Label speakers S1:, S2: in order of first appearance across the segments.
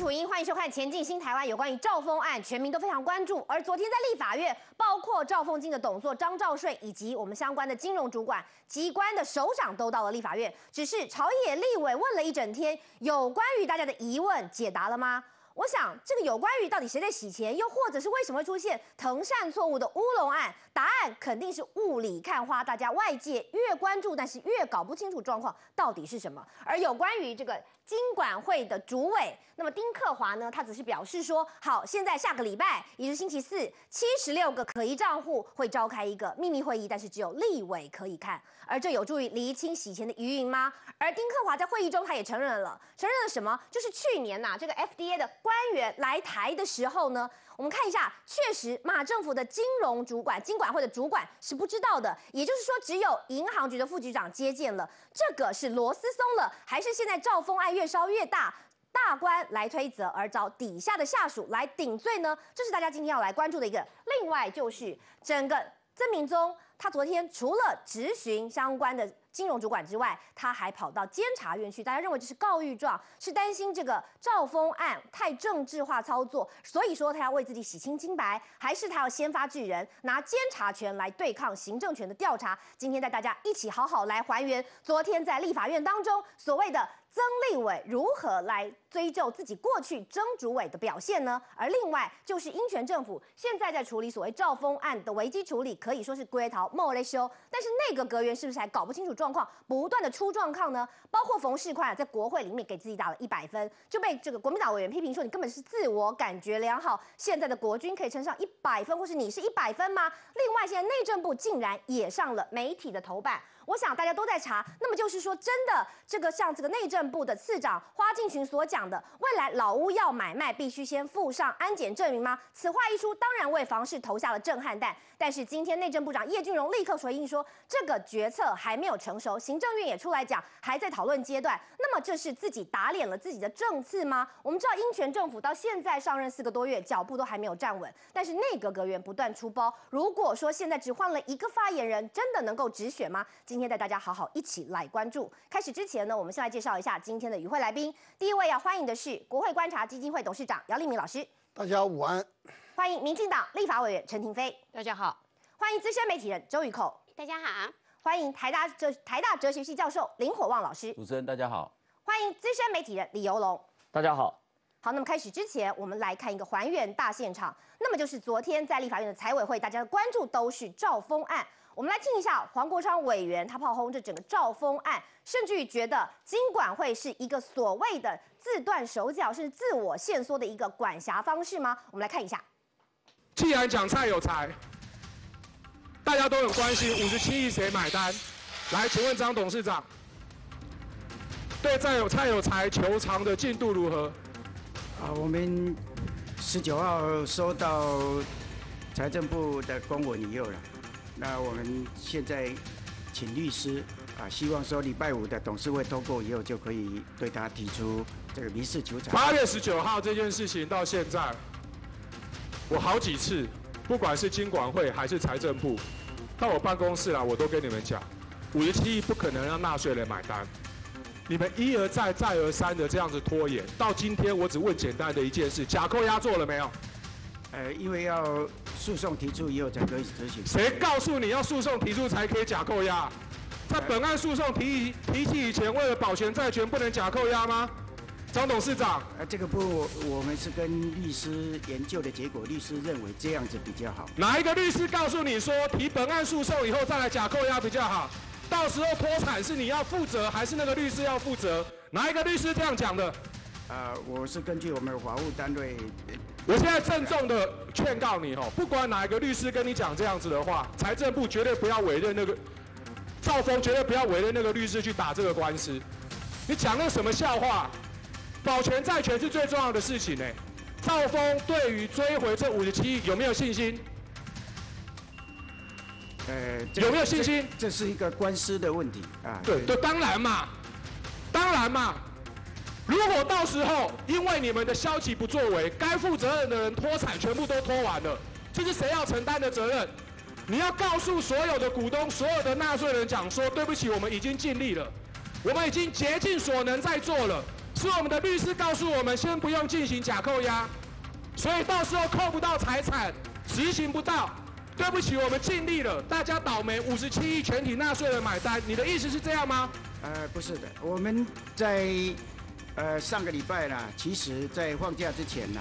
S1: 楚英，欢迎收看《前进新台湾》。有关于赵峰案，全民都非常关注。而昨天在立法院，包括赵凤金的董座张兆顺，以及我们相关的金融主管机关的首长都到了立法院。只是朝野立委问了一整天，有关于大家的疑问解答了吗？我想，这个有关于到底谁在洗钱，又或者是为什么会出现腾善错误的乌龙案，答案肯定是雾里看花。大家外界越关注，但是越搞不清楚状况到底是什么。而有关于这个金管会的主委，那么丁克华呢，他只是表示说，好，现在下个礼拜，也就是星期四，七十六个可疑账户会召开一个秘密会议，但是只有立委可以看。而这有助于厘清洗钱的疑云吗？而丁克华在会议中他也承认了，承认了什么？就是去年呐，这个 FDA 的官员来台的时候呢，我们看一下，确实马政府的金融主管、金管会的主管是不知道的，也就是说，只有银行局的副局长接见了。这个是螺丝松了，还是现在赵峰案越烧越大，大官来推责，而找底下的下属来顶罪呢？这是大家今天要来关注的一个。另外就是整个曾明宗。他昨天除了质询相关的金融主管之外，他还跑到监察院去。大家认为这是告御状，是担心这个赵峰案太政治化操作，所以说他要为自己洗清清白，还是他要先发制人，拿监察权来对抗行政权的调查？今天带大家一起好好来还原昨天在立法院当中所谓的。曾立伟如何来追究自己过去曾主委的表现呢？而另外就是英权政府现在在处理所谓赵峰案的危机处理，可以说是龟逃莫雷修。但是内阁阁员是不是还搞不清楚状况，不断的出状况呢？包括冯世宽在国会里面给自己打了一百分，就被这个国民党委员批评说你根本是自我感觉良好。现在的国军可以称上一百分，或是你是一百分吗？另外现在内政部竟然也上了媒体的头版。我想大家都在查，那么就是说，真的这个像这个内政部的次长花敬群所讲的，未来老屋要买卖必须先附上安检证明吗？此话一出，当然为房市投下了震撼弹。但是今天内政部长叶俊荣立刻回应说，这个决策还没有成熟，行政院也出来讲还在讨论阶段。那么这是自己打脸了自己的政策吗？我们知道英权政府到现在上任四个多月，脚步都还没有站稳，但是内阁阁员不断出包。如果说现在只换了一个发言人，真的能够止血吗？今今天带大家好好一起来关注。开始之前呢，我们先来介绍一下今天的与会来宾。第一位要欢迎的是国会观察基金会董事长姚立明老师。
S2: 大家午安。
S1: 欢迎民进党立法委员陈廷飞。
S3: 大家好。
S1: 欢迎资深媒体人周宇蔻。
S4: 大家好。
S1: 欢迎台大哲台大哲学系教授林火旺老师。
S5: 主持人大家好。
S1: 欢迎资深媒体人李游龙。
S6: 大家好。
S1: 好，那么开始之前，我们来看一个还原大现场。那么就是昨天在立法院的财委会，大家的关注都是赵峰案。我们来听一下黄国昌委员他炮轰这整个赵峰案，甚至于觉得金管会是一个所谓的自断手脚，是自我限缩的一个管辖方式吗？我们来看一下。
S7: 既然讲蔡有才，大家都很关心五十七亿谁买单？来，请问张董事长，对蔡有蔡有才求偿的进度如何？
S8: 啊，我们十九号收到财政部的公文以后了。那我们现在请律师啊，希望说礼拜五的董事会通过以后，就可以对他提出这个民事求偿。
S7: 八月十九号这件事情到现在，我好几次，不管是经管会还是财政部，到我办公室来，我都跟你们讲，五十七亿不可能让纳税人买单。你们一而再、再而三的这样子拖延，到今天我只问简单的一件事：假扣押做了没有？
S8: 呃，因为要诉讼提出以后才可以执行。
S7: 谁告诉你要诉讼提出才可以假扣押？在本案诉讼提提起以前，为了保全债权，不能假扣押吗？张董事长，
S8: 呃，这个不，我们是跟律师研究的结果，律师认为这样子比较好。
S7: 哪一个律师告诉你说提本案诉讼以后再来假扣押比较好？到时候破产是你要负责，还是那个律师要负责？哪一个律师这样讲的？
S8: 呃，我是根据我们法务单位。
S7: 我现在郑重的劝告你哦，不管哪一个律师跟你讲这样子的话，财政部绝对不要委任那个赵峰，绝对不要委任那个律师去打这个官司。你讲那什么笑话？保全债权是最重要的事情呢。赵峰对于追回这五十七亿有没有信心？呃，有没有信心？
S8: 这是一个官司的问题啊。
S7: 对对，当然嘛，当然嘛。如果到时候因为你们的消极不作为，该负责任的人脱产全部都脱完了，这是谁要承担的责任？你要告诉所有的股东、所有的纳税人讲说，对不起，我们已经尽力了，我们已经竭尽所能在做了，是我们的律师告诉我们，先不用进行假扣押，所以到时候扣不到财产，执行不到。对不起，我们尽力了，大家倒霉，五十七亿全体纳税人买单。你的意思是这样吗？
S8: 呃，不是的，我们在呃上个礼拜呢，其实在放假之前呢，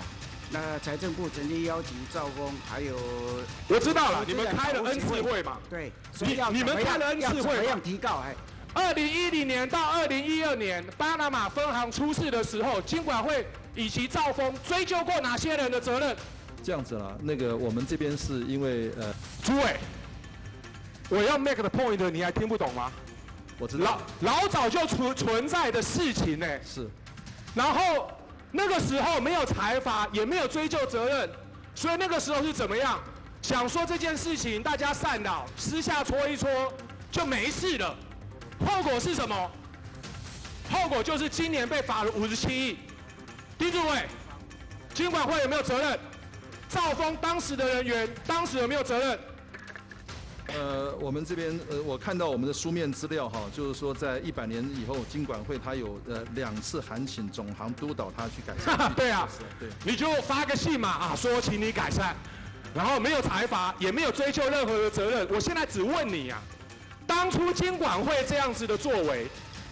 S8: 那财政部曾经邀请赵峰，还有
S7: 我知道了，你们开了 N 次会嘛？
S8: 对，
S7: 你你们开了 N 次会，
S8: 怎么样提告？哎，
S7: 二零一零年到二零一二年，巴拿马分行出事的时候，金管会以及赵峰追究过哪些人的责任？
S2: 这样子啦，那个我们这边是因为呃，
S7: 诸位，我要 make the point，你还听不懂吗？
S2: 我知道，
S7: 老老早就存存在的事情呢。
S2: 是，
S7: 然后那个时候没有财阀，也没有追究责任，所以那个时候是怎么样？想说这件事情大家善了，私下搓一搓就没事了。后果是什么？后果就是今年被罚了五十七亿。丁主委，金管会有没有责任？赵峰当时的人员，当时有没有责任？
S2: 呃，我们这边呃，我看到我们的书面资料哈，就是说在一百年以后，金管会他有呃两次函请总行督导他去改善。
S7: 对啊，对，你就发个信嘛啊，说请你改善，然后没有裁罚，也没有追究任何的责任。我现在只问你啊，当初金管会这样子的作为，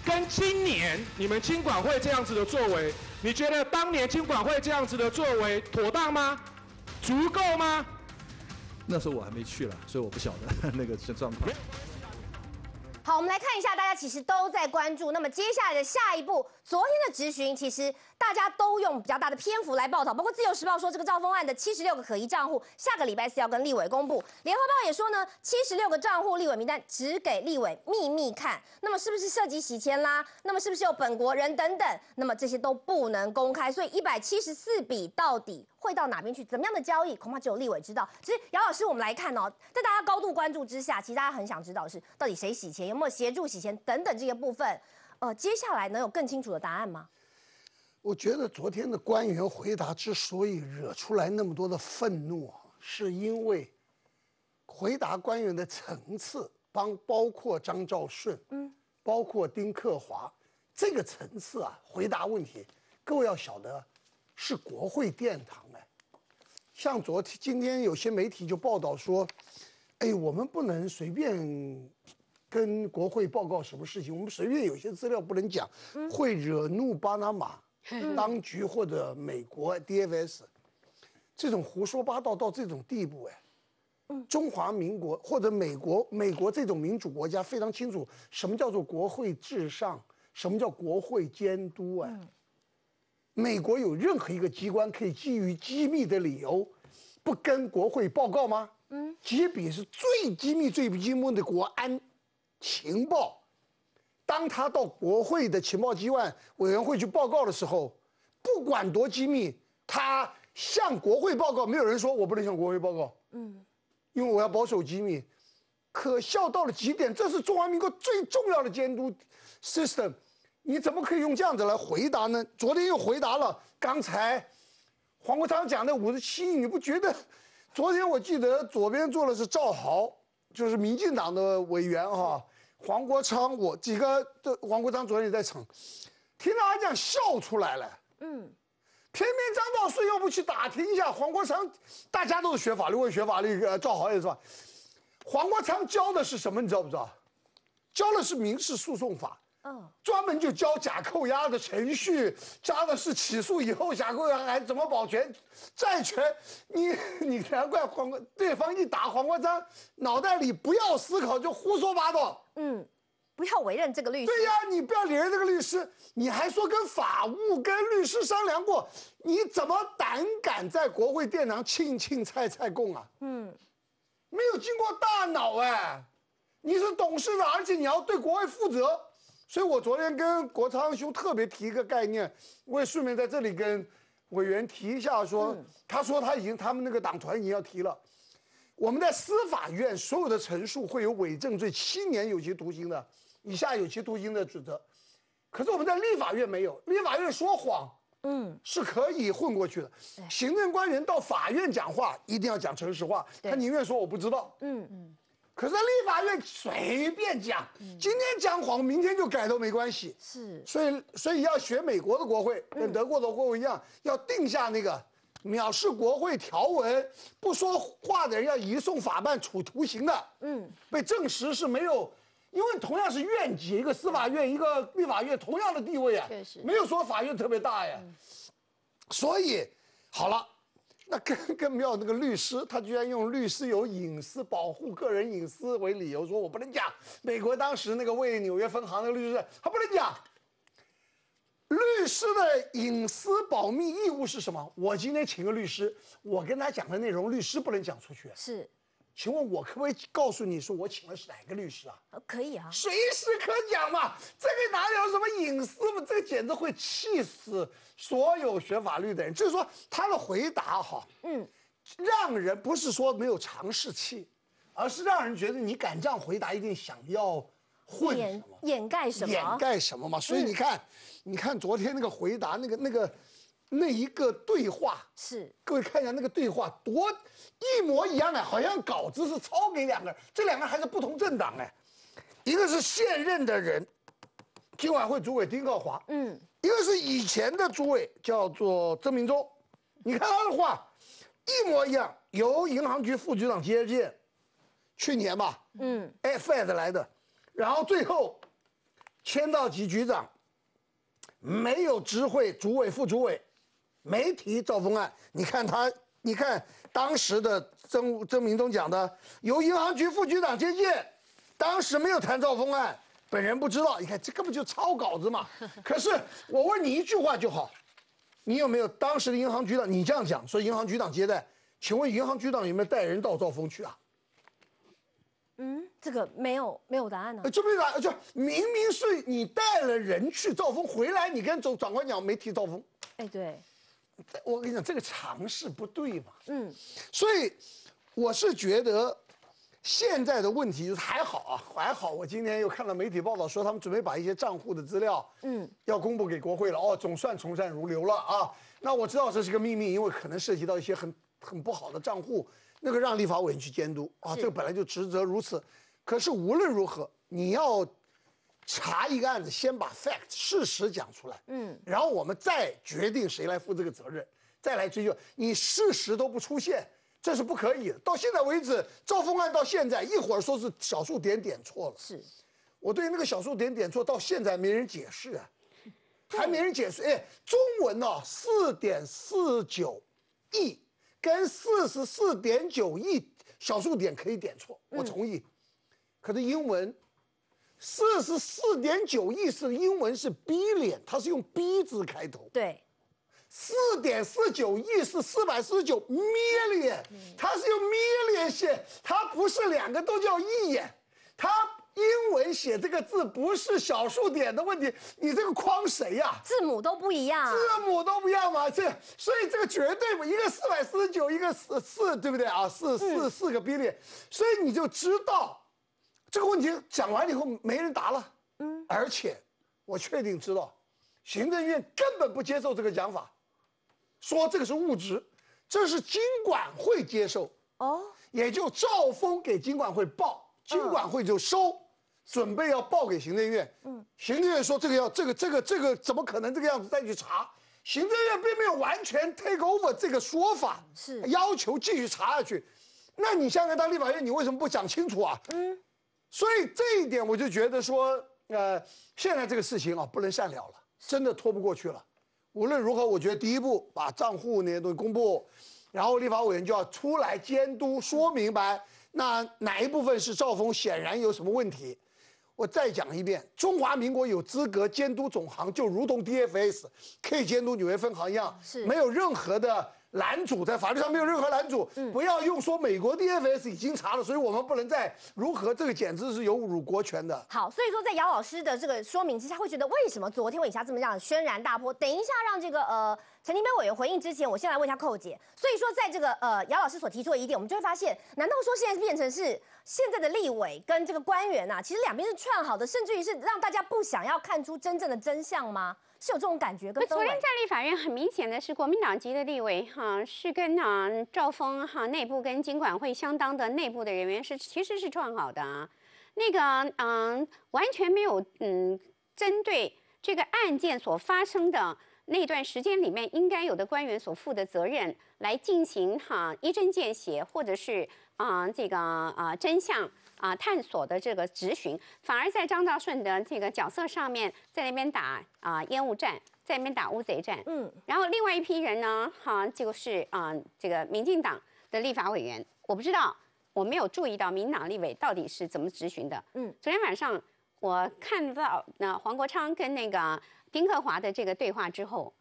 S7: 跟今年你们金管会这样子的作为，你觉得当年金管会这样子的作为妥当吗？足够吗？
S2: 那时候我还没去了，所以我不晓得 那个状况。
S1: 好，我们来看一下，大家其实都在关注。那么接下来的下一步，昨天的质询，其实大家都用比较大的篇幅来报道，包括自由时报说这个赵峰案的七十六个可疑账户，下个礼拜四要跟立委公布。联合报也说呢，七十六个账户立委名单只给立委秘密看。那么是不是涉及洗钱啦？那么是不是有本国人等等？那么这些都不能公开。所以一百七十四笔到底会到哪边去？怎么样的交易，恐怕只有立委知道。其实姚老师，我们来看哦，在大家高度关注之下，其实大家很想知道的是，到底谁洗钱？有没有协助洗钱等等这些部分，呃，接下来能有更清楚的答案吗？
S3: 我觉得昨天的官员回答之所以惹出来那么多的愤怒啊，是因为回答官员的层次帮包括张兆顺，嗯，包括丁克华，这个层次啊，回答问题，各位要晓得，是国会殿堂哎，像昨天今天有些媒体就报道说，哎，我们不能随便。跟国会报告什么事情？我们随便有些资料不能讲，会惹怒巴拿马当局或者美国 DFS，这种胡说八道到这种地步，哎，中华民国或者美国美国这种民主国家非常清楚什么叫做国会至上，什么叫国会监督，哎，美国有任何一个机关可以基于机密的理由不跟国会报告吗？嗯，即比是最机密、最机密的国安。情报，当他到国会的情报机关委员会去报告的时候，不管多机密，他向国会报告，没有人说我不能向国会报告，嗯，因为我要保守机密，可笑到了极点。这是中华民国最重要的监督 system，你怎么可以用这样子来回答呢？昨天又回答了刚才黄国昌讲的五十七亿，你不觉得？昨天我记得左边坐的是赵豪。就是民进党的委员哈，黄国昌，我几个的黄国昌昨天也在场，听到他这样笑出来了。嗯，偏偏张兆顺又不去打听一下黄国昌，大家都是学法律，我也学法律，呃，赵豪也是吧？黄国昌教的是什么？你知道不知道？教的是民事诉讼法。专门就教假扣押的程序，加的是起诉以后假扣押还怎么保全债权。你 你难怪黄对方一打黄国章脑袋里不要思考就胡说八道。嗯，
S1: 不要委任这个律师。
S3: 对呀，你不要委任这个律师，你还说跟法务跟律师商量过，你怎么胆敢在国会殿堂庆庆菜菜供啊？嗯，没有经过大脑哎，你是董事长，而且你要对国会负责。所以我昨天跟国昌兄特别提一个概念，我也顺便在这里跟委员提一下，说他说他已经他们那个党团已经要提了，我们在司法院所有的陈述会有伪证罪七年有期徒刑的，以下有期徒刑的指责，可是我们在立法院没有，立法院说谎，嗯，是可以混过去的。行政官员到法院讲话一定要讲诚实话，他宁愿说我不知道，嗯。嗯。可是立法院随便讲，今天讲谎，明天就改都没关系。
S1: 是
S3: 所以，所以要学美国的国会，跟德国的国会一样，要定下那个藐视国会条文，不说话的人要移送法办处徒刑的。嗯，被证实是没有，因为同样是院级，一个司法院，一个立法院，同样的地位啊，
S1: 确实
S3: 没有说法院特别大呀。所以，好了。那更更妙，那个律师他居然用律师有隐私、保护个人隐私为理由，说我不能讲。美国当时那个为纽约分行的律师，他不能讲。律师的隐私保密义务是什么？我今天请个律师，我跟他讲的内容，律师不能讲出去。
S1: 是，
S3: 请问我可不可以告诉你说，我请的是哪个律师啊？
S1: 呃可以啊，
S3: 随时可讲嘛，这个哪有什么隐私嘛？这个简直会气死所有学法律的人。就是说他的回答哈，嗯，让人不是说没有尝试气，而是让人觉得你敢这样回答，一定想要混。
S1: 掩盖什么？
S3: 掩盖什么嘛？所以你看，你看昨天那个回答，那个那个那一个对话，
S1: 是。
S3: 各位看一下那个对话多一模一样哎，好像稿子是抄给两个人，这两个还是不同政党哎，一个是现任的人，今晚会主委丁克华，嗯，一个是以前的主委叫做曾明忠，你看他的话一模一样，由银行局副局长接见，去年吧，嗯，哎 Fed 来的，然后最后签到局局长，没有知会主委、副主委，没提赵峰案。你看他，你看当时的曾曾明忠讲的，由银行局副局长接见，当时没有谈赵峰案，本人不知道。你看这根本就抄稿子嘛。可是我问你一句话就好，你有没有当时的银行局长？你这样讲说银行局长接待，请问银行局长有没有带人到兆丰去啊？
S1: 嗯，这个没有没有答案呢、
S3: 呃就没答，就明明是你带了人去兆丰，回来你跟总长官讲没提兆丰。
S1: 哎，对，
S3: 我跟你讲，这个尝试不对嘛。嗯，所以我是觉得现在的问题就是还好啊，还好。我今天又看到媒体报道说，他们准备把一些账户的资料，嗯，要公布给国会了。哦，总算从善如流了啊。那我知道这是个秘密，因为可能涉及到一些很很不好的账户，那个让立法委员去监督啊。这个本来就职责如此。可是无论如何，你要查一个案子，先把 fact 事实讲出来，嗯，然后我们再决定谁来负这个责任，再来追究。你事实都不出现，这是不可以的。到现在为止，赵峰案到现在一会儿说是小数点点错了，
S1: 是
S3: 我对那个小数点点错到现在没人解释啊，还没人解释。哎，中文呢、四点四九亿跟四十四点九亿小数点可以点错，我同意。可是英文四十四点九亿是英文是 billion，它是用 b 字开头。
S1: 对，
S3: 四点四九亿是四百四十九 million，它是用 million 写，它不是两个都叫亿耶，它英文写这个字不是小数点的问题，你这个框谁呀、
S1: 字母都不一样。
S3: 字母都不一样嘛，这所以这个绝对不，一个四百四十九，一个四四，对不对啊？四四四个 billion，所以你就知道这个问题讲完了以后没人答了，嗯，而且我确定知道，行政院根本不接受这个讲法，说这个是误植，这是经管会接受，
S1: 哦，
S3: 也就赵峰给经管会报，经管会就收，准备要报给行政院。嗯，行政院说这个要这个这个这个怎么可能这个样子再去查？行政院并没有完全 take over 这个说法，
S1: 是
S3: 要求继续查下去。那你现在当立法院，你为什么不讲清楚啊？嗯，所以这一点我就觉得说，呃，现在这个事情啊不能善了了，真的拖不过去了。无论如何，我觉得第一步把账户那些东西公布，然后立法委员就要出来监督，说明白那哪一部分是赵峰显然有什么问题。我再讲一遍，中华民国有资格监督总行，就如同 DFS 可以监督纽约分行一样，
S1: 是
S3: 没有任何的拦阻，在法律上没有任何拦阻。不要用说美国 DFS 已经查了，所以我们不能再如何，这个简直是有侮辱国权的。
S1: 好，所以说在姚老师的这个说明之下，会觉得为什么昨天我以下这么样轩然大波？等一下让这个呃陈金杯委员回应之前，我先来问一下寇姐。所以说在这个呃姚老师所提出的疑点，我们就会发现，难道说现在变成是现在的立委跟这个官员啊、其实两边是串好的，甚至于是让大家不想要看出真正的真相吗？是有这种感觉跟。
S4: 昨天在立法院很明显的是，国民党籍的立委哈是跟啊赵峰哈内部跟经管会相当的内部的人员是其实是串好的啊，那个嗯完全没有嗯针对这个案件所发生的那段时间里面应该有的官员所负的责任来进行哈一针见血或者是啊这个啊真相。啊，探索的这个执询，反而在张兆顺的这个角色上面，在那边打啊烟雾战，在那边打乌贼战。嗯，然后另外一批人呢，哈，就是啊，这个民进党的立法委员，我不知道，我没有注意到民党立委到底是怎么执询的。嗯，昨天晚上我看到那黄国昌跟那个丁克华的这个对话之后，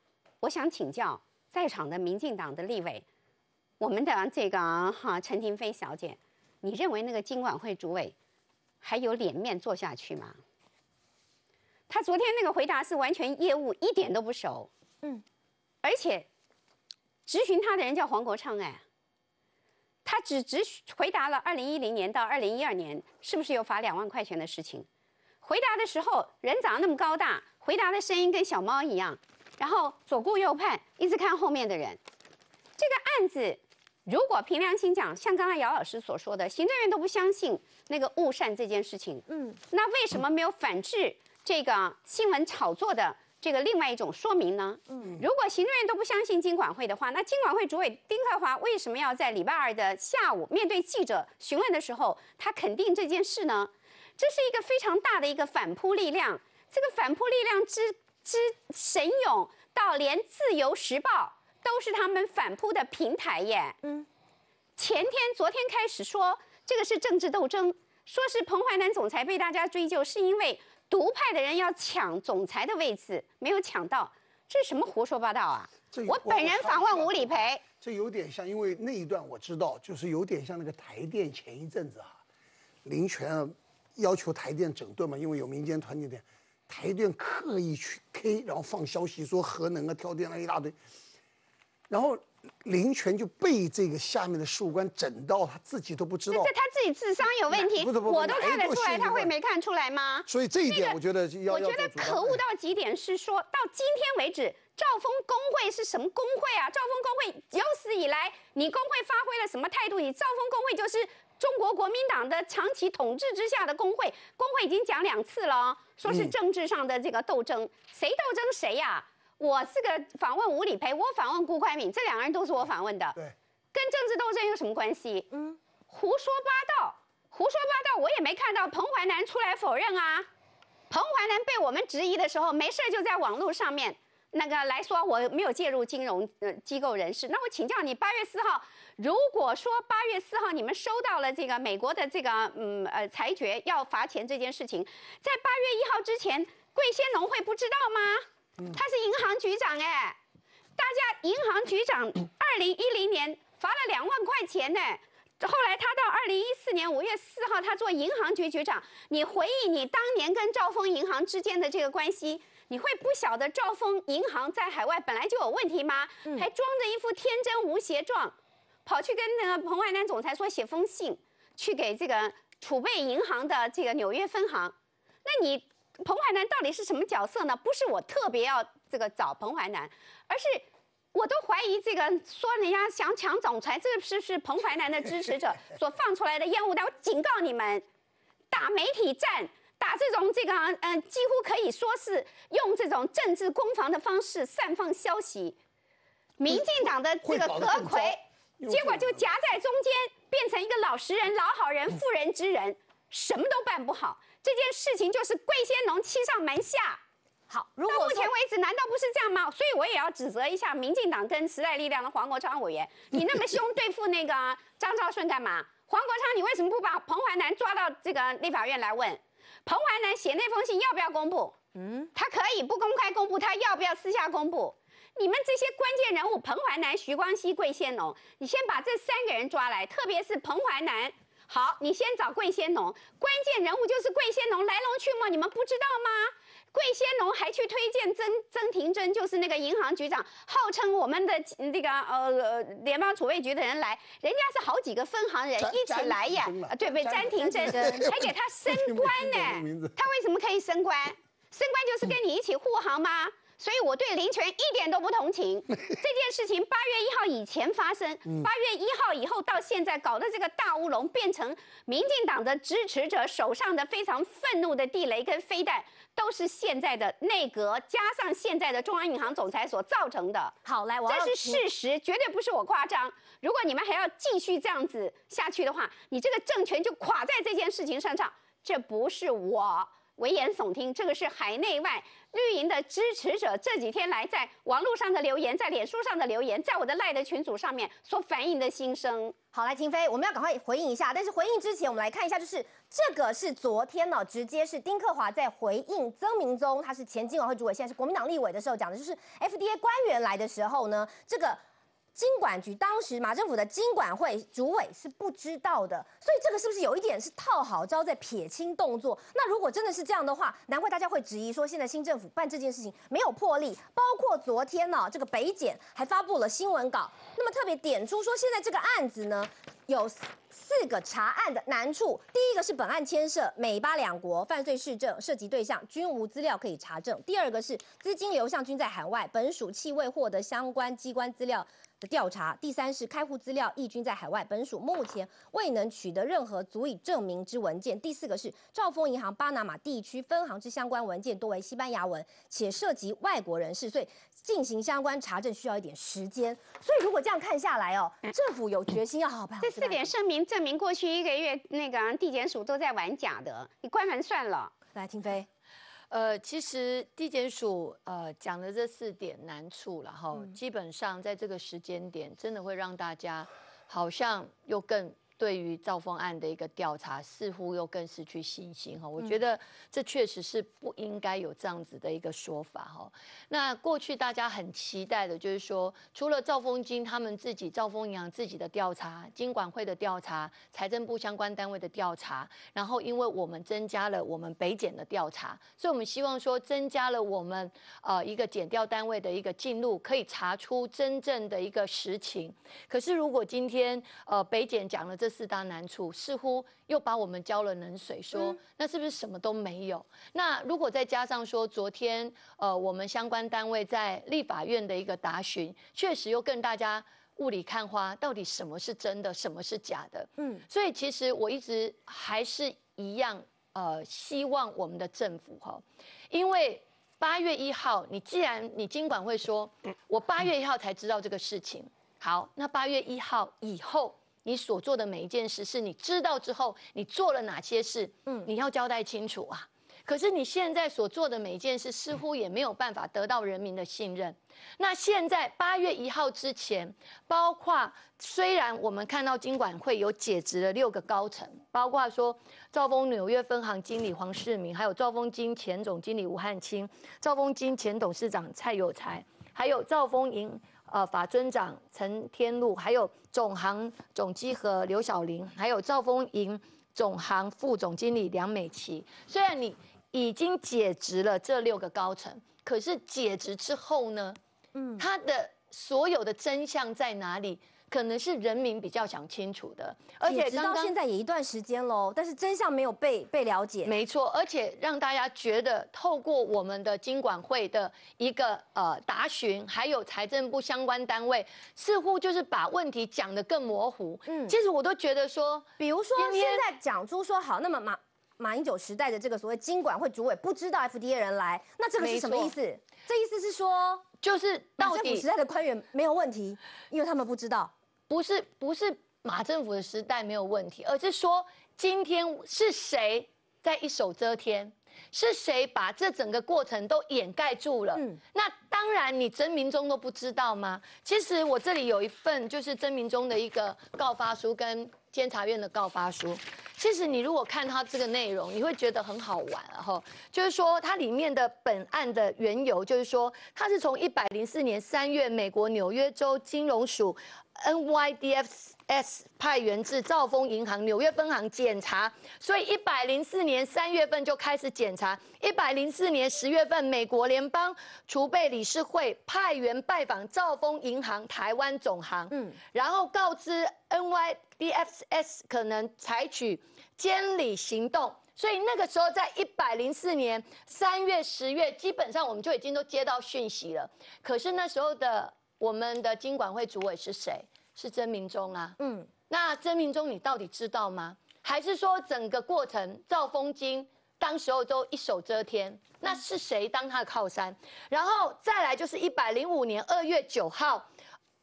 S4: 我想请教在场的民进党的立委，我们的这个哈陈廷飞小姐。你认为那个金管会主委还有脸面做下去吗？他昨天那个回答是完全业务一点都不熟，嗯，而且质询他的人叫黄国昌哎，他只只回答了二零一零年到二零一二年是不是有罚两万块钱的事情，回答的时候人长得那么高大，回答的声音跟小猫一样，然后左顾右盼，一直看后面的人，这个案子。如果凭良心讲，像刚才姚老师所说的，行政院都不相信那个误善这件事情，嗯，那为什么没有反制这个新闻炒作的这个另外一种说明呢？嗯，如果行政院都不相信金管会的话，那金管会主委丁克华为什么要在礼拜二的下午面对记者询问的时候，他肯定这件事呢？这是一个非常大的一个反扑力量，这个反扑力量之之神勇，到连自由时报。都是他们反扑的平台耶。嗯，前天、昨天开始说这个是政治斗争，说是彭淮南总裁被大家追究，是因为独派的人要抢总裁的位置，没有抢到，这是什么胡说八道啊？我本人访问吴理培，
S3: 这有点像，因为那一段我知道，就是有点像那个台电前一阵子啊，林权要求台电整顿嘛，因为有民间团体的，台电刻意去 K，然后放消息说核能啊、跳电啊一大堆。然后林权就被这个下面的事务官整到他自己都不知道，
S4: 这他自己智商有问题，我都看得出来，他会没看出来吗？
S3: 所以这一点我觉得要
S4: 我觉得可恶到极点是说到今天为止，兆丰工会是什么工会啊？兆丰工会有史以来，你工会发挥了什么态度？你兆丰工会就是中国国民党的长期统治之下的工会，工会已经讲两次了，说是政治上的这个斗争，谁斗争谁呀？我是个访问吴理培，我访问顾宽敏，这两个人都是我访问的。
S3: 对，
S4: 跟政治斗争有什么关系？嗯，胡说八道，胡说八道，我也没看到彭淮南出来否认啊。彭淮南被我们质疑的时候，没事就在网络上面那个来说我没有介入金融呃机构人士。那我请教你，八月四号，如果说八月四号你们收到了这个美国的这个嗯呃裁决要罚钱这件事情，在八月一号之前，贵仙农会不知道吗？他是银行局长哎，大家银行局长二零一零年罚了两万块钱呢，后来他到二零一四年五月四号，他做银行局局长。你回忆你当年跟兆丰银行之间的这个关系，你会不晓得兆丰银行在海外本来就有问题吗？还装着一副天真无邪状，跑去跟那个彭淮南总裁说写封信，去给这个储备银行的这个纽约分行，那你？彭淮南到底是什么角色呢？不是我特别要这个找彭淮南，而是我都怀疑这个说人家想抢总裁，这是是彭淮南的支持者 所放出来的烟雾弹。我警告你们，打媒体战，打这种这个嗯，几乎可以说是用这种政治攻防的方式散放消息。民进党的这个阁魁，结果就夹在中间，变成一个老实人、老好人、妇人之仁，什么都办不好。这件事情就是桂先农欺上瞒下，
S1: 好，
S4: 到目前为止难道不是这样吗？所以我也要指责一下民进党跟时代力量的黄国昌委员，你那么凶对付那个张兆顺干嘛？黄国昌，你为什么不把彭淮南抓到这个立法院来问？彭淮南写那封信要不要公布？嗯，他可以不公开公布，他要不要私下公布？你们这些关键人物，彭淮南、徐光熙、桂先农，你先把这三个人抓来，特别是彭淮南。好，你先找桂仙农，关键人物就是桂仙农，来龙去脉你们不知道吗？桂仙农还去推荐曾曾廷珍，就是那个银行局长，号称我们的这个呃联邦储备局的人来，人家是好几个分行人一起来呀，对不对？詹廷珍还给他 升官呢，他为什么可以升官？升官就是跟你一起护航吗？所以我对林权一点都不同情。这件事情八月一号以前发生，八月一号以后到现在搞的这个大乌龙，变成民进党的支持者手上的非常愤怒的地雷跟飞弹，都是现在的内阁加上现在的中央银行总裁所造成的。
S1: 好，来，我
S4: 这是事实，绝对不是我夸张。如果你们还要继续这样子下去的话，你这个政权就垮在这件事情身上。这不是我危言耸听，这个是海内外绿营的支持者这几天来在网络上的留言，在脸书上的留言，在我的赖的群组上面所反映的心声。
S1: 好，来，婷飞，我们要赶快回应一下。但是回应之前，我们来看一下，就是这个是昨天呢，直接是丁克华在回应曾明宗，他是前金管会主委，现在是国民党立委的时候讲的，就是 FDA 官员来的时候呢，这个。金管局当时马政府的金管会主委是不知道的，所以这个是不是有一点是套好招在撇清动作？那如果真的是这样的话，难怪大家会质疑说现在新政府办这件事情没有魄力。包括昨天呢，这个北检还发布了新闻稿，那么特别点出说现在这个案子呢有四个查案的难处。第一个是本案牵涉美巴两国犯罪事证，涉及对象均无资料可以查证；第二个是资金流向均在海外，本属气未获得相关机关资料。的调查，第三是开户资料亦均在海外，本署目前未能取得任何足以证明之文件。第四个是兆丰银行巴拿马地区分行之相关文件多为西班牙文，且涉及外国人士，所以进行相关查证需要一点时间。所以如果这样看下来哦，政府有决心要好好办。
S4: 这四点声明证明过去一个月那个地检署都在玩假的，你关门算了。
S1: 来，听飞。
S5: 呃，其实地检署呃讲的这四点难处了哈，基本上在这个时间点，真的会让大家好像又更。对于赵峰案的一个调查，似乎又更失去信心哈。我觉得这确实是不应该有这样子的一个说法哈。那过去大家很期待的就是说，除了赵峰金他们自己、赵峰银行自己的调查、金管会的调查、财政部相关单位的调查，然后因为我们增加了我们北检的调查，所以我们希望说增加了我们呃一个检调单位的一个进入，可以查出真正的一个实情。可是如果今天呃北检讲了这，这四大难处似乎又把我们浇了冷水，说那是不是什么都没有？那如果再加上说昨天呃我们相关单位在立法院的一个答询，确实又更大家雾里看花，到底什么是真的，什么是假的？嗯，所以其实我一直还是一样呃希望我们的政府哈，因为八月一号你既然你经管会说，我八月一号才知道这个事情，好，那八月一号以后。你所做的每一件事，是你知道之后你做了哪些事？嗯，你要交代清楚啊。可是你现在所做的每一件事，似乎也没有办法得到人民的信任。那现在八月一号之前，包括虽然我们看到金管会有解职了六个高层，包括说兆丰纽约分行经理黄世明，还有兆丰金前总经理吴汉清，兆丰金前董事长蔡有才，还有兆丰银。呃，法尊长陈天禄，还有总行总机和刘小玲，还有兆丰银总行副总经理梁美琪。虽然你已经解职了这六个高层，可是解职之后呢？嗯，他的所有的真相在哪里？可能是人民比较想清楚的，
S1: 而且直到现在也一段时间喽，但是真相没有被被了解。
S5: 没错，而且让大家觉得透过我们的经管会的一个呃答询，还有财政部相关单位，似乎就是把问题讲得更模糊。嗯，其实我都觉得说，
S1: 比如说现在讲出说好，那么马马英九时代的这个所谓经管会主委不知道 FDA 人来，那这个是什么意思？这意思是说，
S5: 就是到底
S1: 时代的官员没有问题，因为他们不知道。
S5: 不是不是马政府的时代没有问题，而是说今天是谁在一手遮天，是谁把这整个过程都掩盖住了？嗯，那当然你曾明忠都不知道吗？其实我这里有一份就是曾明忠的一个告发书跟监察院的告发书。其实你如果看它这个内容，你会觉得很好玩，哈，就是说它里面的本案的缘由，就是说它是从一百零四年三月美国纽约州金融署。NYDFS 派员至兆丰银行纽约分行检查，所以一百零四年三月份就开始检查，一百零四年十月份，美国联邦储备理事会派员拜访兆丰银行台湾总行，嗯，然后告知 NYDFS 可能采取监理行动。所以那个时候，在一百零四年三月、十月，基本上我们就已经都接到讯息了。可是那时候的我们的经管会主委是谁？是曾明忠啊。嗯，那曾明忠你到底知道吗？还是说整个过程赵丰金当时候都一手遮天？那是谁当他的靠山？然后再来就是一百零五年二月九号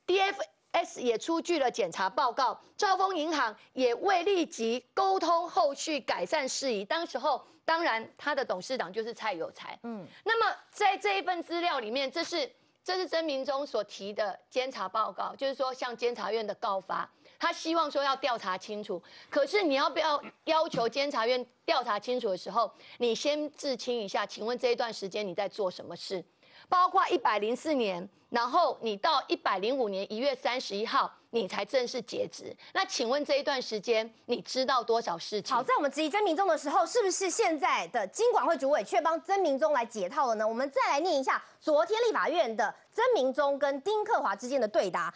S5: ，DF。S 也出具了检查报告，兆丰银行也未立即沟通后续改善事宜。当时候，当然他的董事长就是蔡有才。嗯，那么在这一份资料里面，这是这是曾明忠所提的监察报告，就是说向监察院的告发，他希望说要调查清楚。可是你要不要要求监察院调查清楚的时候，你先自清一下？请问这一段时间你在做什么事？包括一百零四年，然后你到一百零五年一月三十一号，你才正式截止。那请问这一段时间，你知道多少事情？
S1: 好，在我们质疑曾明忠的时候，是不是现在的金管会主委却帮曾明忠来解套了呢？我们再来念一下昨天立法院的曾明忠跟丁克华之间的对答。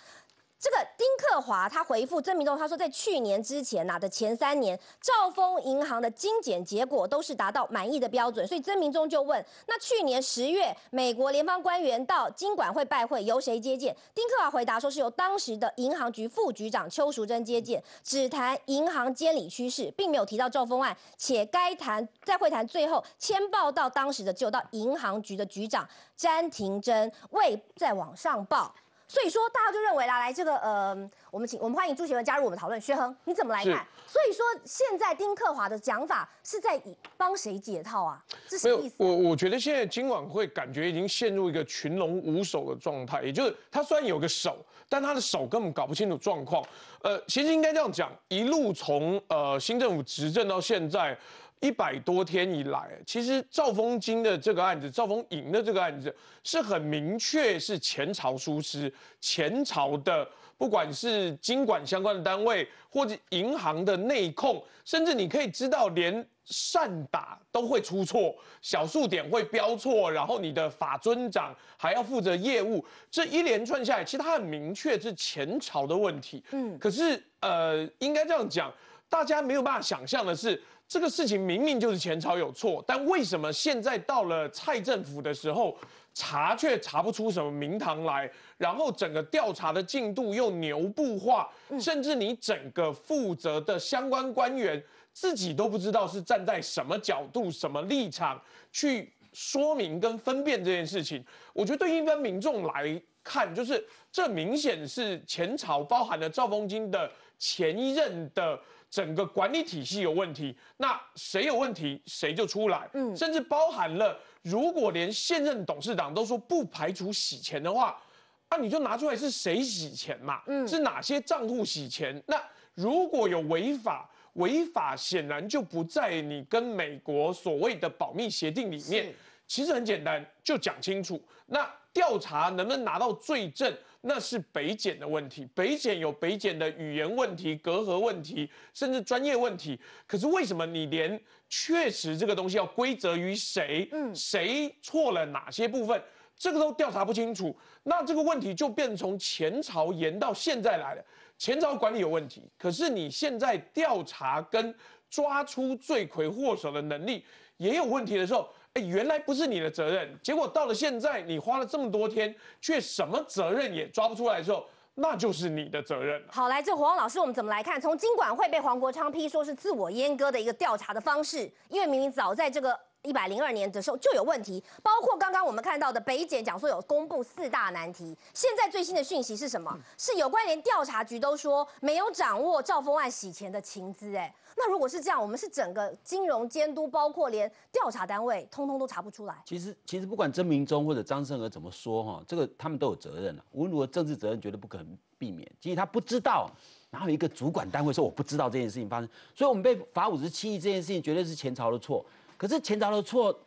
S1: 这个丁克华他回复曾明忠，他说在去年之前呐的前三年，兆丰银行的精简结果都是达到满意的标准，所以曾明忠就问，那去年十月美国联邦官员到金管会拜会，由谁接见？丁克华回答说是由当时的银行局副局长邱淑贞接见，只谈银行监理趋势，并没有提到兆丰案，且该谈在会谈最后签报到当时的只有到银行局的局长詹廷珍，未再往上报。所以说，大家就认为啦，来这个呃，我们请我们欢迎朱学文加入我们讨论。薛恒，你怎么来看？所以说，现在丁克华的讲法是在帮谁解套啊？这什么意思？
S6: 我我觉得现在今晚会感觉已经陷入一个群龙无首的状态，也就是他虽然有个手，但他的手根本搞不清楚状况。呃，其实应该这样讲，一路从呃新政府执政到现在。一百多天以来，其实赵丰金的这个案子，赵丰银的这个案子，是很明确是前朝疏失，前朝的不管是经管相关的单位，或者银行的内控，甚至你可以知道，连善打都会出错，小数点会标错，然后你的法尊长还要负责业务，这一连串下来，其实他很明确是前朝的问题。嗯，可是呃，应该这样讲，大家没有办法想象的是。这个事情明明就是前朝有错，但为什么现在到了蔡政府的时候，查却查不出什么名堂来？然后整个调查的进度又牛步化，甚至你整个负责的相关官员自己都不知道是站在什么角度、什么立场去说明跟分辨这件事情。我觉得对一般民众来看，就是这明显是前朝包含了赵丰金的前一任的。整个管理体系有问题，那谁有问题谁就出来，嗯，甚至包含了如果连现任董事长都说不排除洗钱的话，那你就拿出来是谁洗钱嘛，嗯，是哪些账户洗钱？那如果有违法，违法显然就不在你跟美国所谓的保密协定里面。其实很简单，就讲清楚。那调查能不能拿到罪证？那是北检的问题，北检有北检的语言问题、隔阂问题，甚至专业问题。可是为什么你连确实这个东西要归责于谁，嗯，谁错了哪些部分，这个都调查不清楚？那这个问题就变从前朝延到现在来了。前朝管理有问题，可是你现在调查跟抓出罪魁祸首的能力也有问题的时候。原来不是你的责任，结果到了现在，你花了这么多天，却什么责任也抓不出来的时候，那就是你的责任了。
S1: 好，来，这黄老师，我们怎么来看？从金管会被黄国昌批说是自我阉割的一个调查的方式，因为明明早在这个。一百零二年的时候就有问题，包括刚刚我们看到的北检讲说有公布四大难题。现在最新的讯息是什么？是有关连调查局都说没有掌握赵峰案洗钱的情资。哎，那如果是这样，我们是整个金融监督，包括连调查单位，通通都查不出来。
S9: 其实，其实不管曾明忠或者张胜娥怎么说哈，这个他们都有责任了。无论如何，政治责任绝对不可能避免。其实他不知道，然后一个主管单位说我不知道这件事情发生，所以我们被罚五十七亿这件事情绝对是前朝的错。可是前朝的错，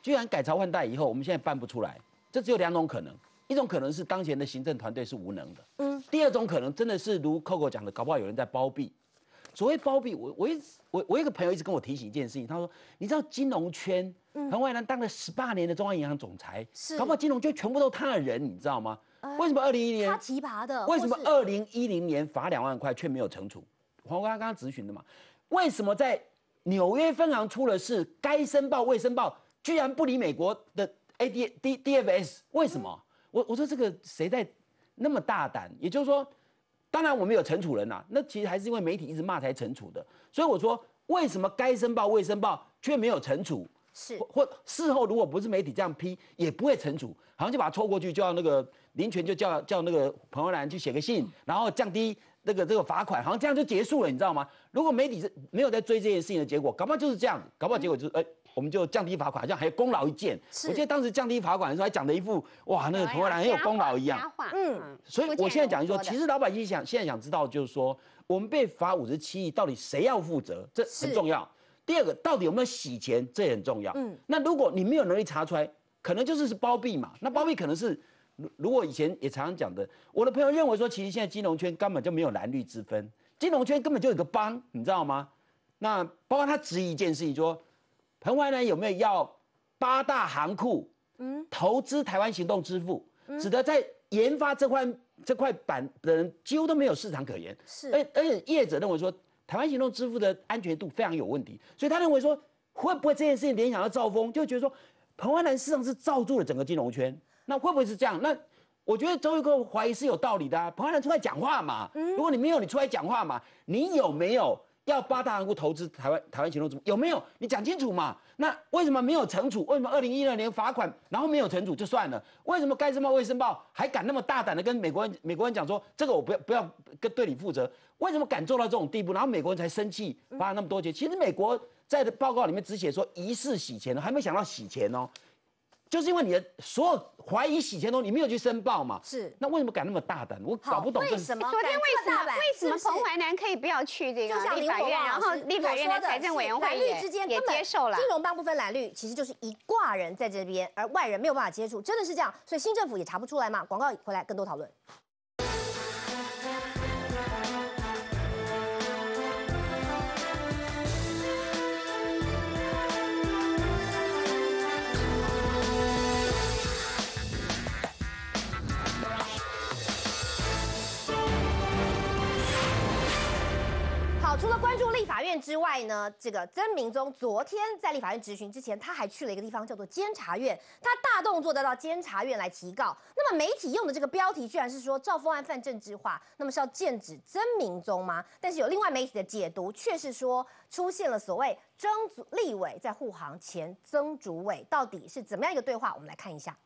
S9: 居然改朝换代以后，我们现在办不出来，这只有两种可能：一种可能是当前的行政团队是无能的，嗯，第二种可能真的是如 Coco 讲的，搞不好有人在包庇。所谓包庇，我我一直我我一个朋友一直跟我提醒一件事情，他说，你知道金融圈，彭淮南当了十八年的中央银行总裁，
S1: 是
S9: 搞不好金融圈全部都他的人，你知道吗？为什么二零一零
S1: 他
S9: 年？
S1: 提拔的，
S9: 为什么二零一零年罚两万块却没有惩处？黄瓜刚刚咨询的嘛？为什么在纽约分行出了事，该申报未申报，居然不理美国的 A D D D F S？为什么？我我说这个谁在那么大胆？也就是说，当然我们有惩处人呐、那其实还是因为媒体一直骂才惩处的。所以我说，为什么该申报未申报却没有惩处？
S1: 是
S9: 或或事后如果不是媒体这样批，也不会惩处，好像就把它抽过去，就要那个林权就叫叫那个彭文兰去写个信，然后降低那个这个罚款，好像这样就结束了，你知道吗？如果媒体是没有在追这件事情的结果，搞不好就是这样，搞不好结果就是哎。我们就降低罚款，好像还有功劳一件。我记得当时降低罚款的时候，还讲的一副哇，那个彭文兰很有功劳一样。
S1: 嗯
S4: 嗯，
S9: 所以我现在讲就说，其实老百姓想现在想知道，就是说我们被罚五十七亿，到底谁要负责？这很重要。第二个，到底有没有洗钱？这也很重要。
S1: 嗯
S9: 嗯，那如果你没有能力查出来，可能就是是包庇嘛。那包庇可能是，如如果以前也常常讲的，我的朋友认为说，其实现在金融圈根本就没有蓝绿之分，金融圈根本就有一个帮，你知道吗？那包括他质疑一件事情，说彭淮南有没有要八大行库嗯投资台湾行动支付，使得在研发这块这块板的人几乎都没有市场可言。
S1: 是
S9: 而而且业者认为说，台湾行动支付的安全度非常有问题，所以他认为说，会不会这件事情联想到兆丰，就觉得说，彭淮南事实上是罩住了整个金融圈，那会不会是这样？那我觉得周玉蔻怀疑是有道理的、啊，彭淮南出来讲话嘛，如果你没有，你出来讲话嘛，你有没有？要八大行股投资台湾台湾行动组有没有？你讲清楚嘛？那为什么没有惩处？为什么二零一二年罚款，然后没有惩处就算了？为什么该申报未申报还敢那么大胆的跟美国人美国人讲说这个我不要不要跟对你负责？为什么敢做到这种地步？然后美国人才生气罚了那么多钱？其实美国在的报告里面只写说疑似洗钱，还没想到洗钱哦。就是因为你的所有怀疑洗钱的东西，你没有去申报嘛？
S1: 是
S9: 那为什么敢那么大胆？我搞不懂这是。
S1: 为什么
S4: 昨天为什么为什么彭淮南可以不要去这个
S1: 就像
S4: 立法院，然后立法院的财政委员会也也
S1: 之间根本
S4: 接受了。
S1: 金融帮不分蓝绿，其实就是一挂人在这边，而外人没有办法接触，真的是这样，所以新政府也查不出来嘛。广告回来更多讨论。法院之外呢，这个曾明宗昨天在立法院质询之前，他还去了一个地方叫做监察院，他大动作的到监察院来提告。那么媒体用的这个标题居然是说赵峰案犯政治化，那么是要剑指曾明宗吗？但是有另外媒体的解读，却是说出现了所谓曾主立委在护航前曾主委，到底是怎么样一个对话？我们来看一下。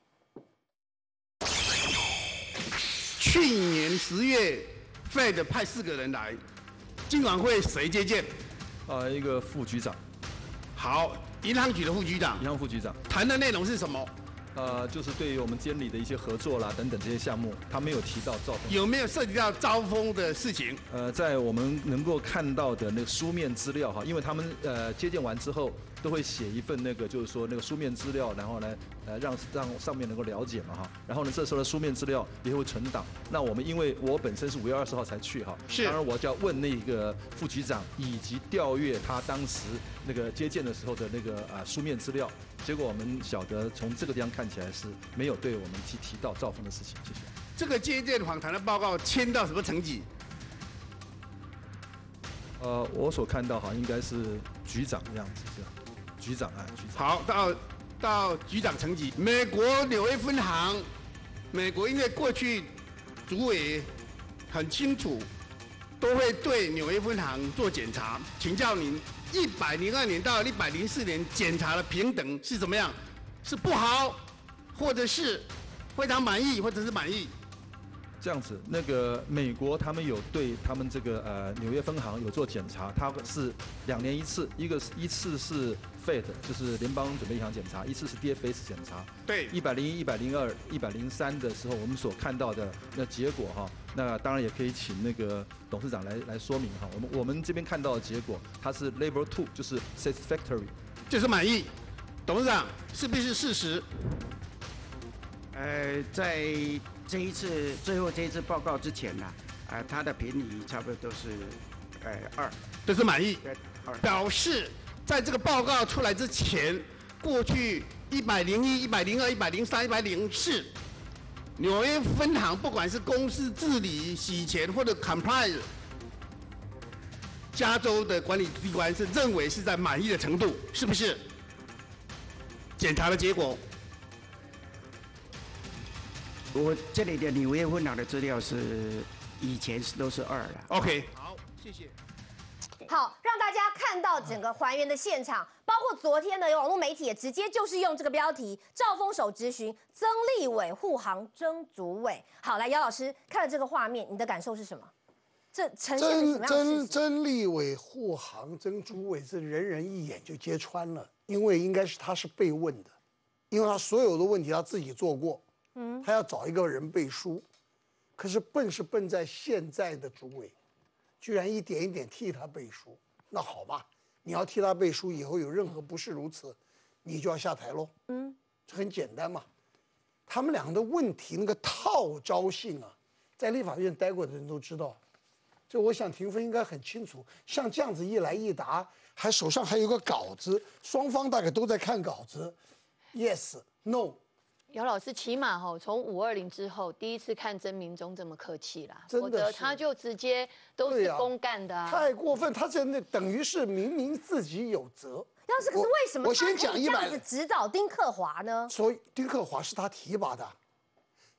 S10: 去年十月，Fed 派四个人来，金管会谁接见？
S2: 啊，一个副局长，
S10: 好，银行局的副局长
S2: 银行副局长，
S10: 谈的内容是什么？
S2: 呃，就是对于我们监理的一些合作啦等等这些项目，他没有提到赵峰。
S10: 有没有涉及到招风的事情？
S2: 呃，在我们能够看到的那个书面资料哈，因为他们呃接见完之后都会写一份那个就是说那个书面资料，然后呢呃让让上面能够了解嘛哈，然后呢这时候的书面资料也会存档。那我们因为我本身是五月二十号才去哈，
S10: 是
S2: 当然我就要问那个副局长以及调阅他当时那个接见的时候的那个啊、书面资料，结果我们晓得从这个地方看起来是没有对我们提提到赵峰的事情，谢谢。
S10: 这个接见访谈的报告签到什么层级？
S2: 呃，我所看到好像应该是局长的样子，是吧？局长啊，局长。
S10: 好，到到局长层级。美国纽约分行，美国因为过去主委很清楚，都会对纽约分行做检查。请教您，一百零二年到一百零四年检查的平等是怎么样？是不好，或者是非常满意，或者是满意？
S2: 这样子，那个美国他们有对他们这个呃纽约分行有做检查，它是两年一次，一个是一次是 Fed，就是联邦准备银行检查，一次是 DFS 检查。
S10: 对
S2: 一百零一、一百零二、一百零三的时候，我们所看到的那结果哈，那当然也可以请那个董事长来来说明哈。我们我们这边看到的结果，它是 Level Two，就是 Satisfactory。
S10: 就是满意。董事长是不是事实？
S8: 呃，呃，在这一次最后这一次报告之前呢，啊，他的评语差不多都是，呃，二，
S10: 都是满意，
S8: 对，二。
S10: 表示在这个报告出来之前，过去一百零一、一百零二、一百零三、一百零四，纽约分行不管是公司治理、洗钱或者 compliance，加州的管理机关是认为是在满意的程度，是不是？检查的结果，
S8: 我这里的纽约分行的资料是以前是都是二了。
S10: OK，好，谢谢。
S1: 好，让大家看到整个还原的现场，包括昨天的有网络媒体也直接就是用这个标题“赵丰手质询曾立伟护航曾主委”。好，来姚老师看了这个画面，你的感受是什么？这呈现什么样
S3: 曾曾？曾立伟护航曾主委，这人人一眼就揭穿了，因为应该是他是被问的，因为他所有的问题他自己做过，嗯，他要找一个人背书，可是笨是笨在现在的主委，居然一点一点替他背书，那好吧，你要替他背书，以后有任何不是如此，你就要下台喽，嗯，这很简单嘛。他们两个的问题那个套招性啊，在立法院待过的人都知道。这我想庭芬应该很清楚，像这样子一来一答，还手上还有个稿子，双方大概都在看稿子，yes no，
S5: 姚老师起码哈，从五二零之后第一次看曾明忠这么客气啦，
S3: 真的
S5: 否则他就直接都是公干的啊。
S3: 太过分，他真的等于是明明自己有责。
S1: 要是可是
S3: 我
S1: 为什么
S3: 我先讲一百
S1: 指导丁克华呢？
S3: 所以丁克华是他提拔的，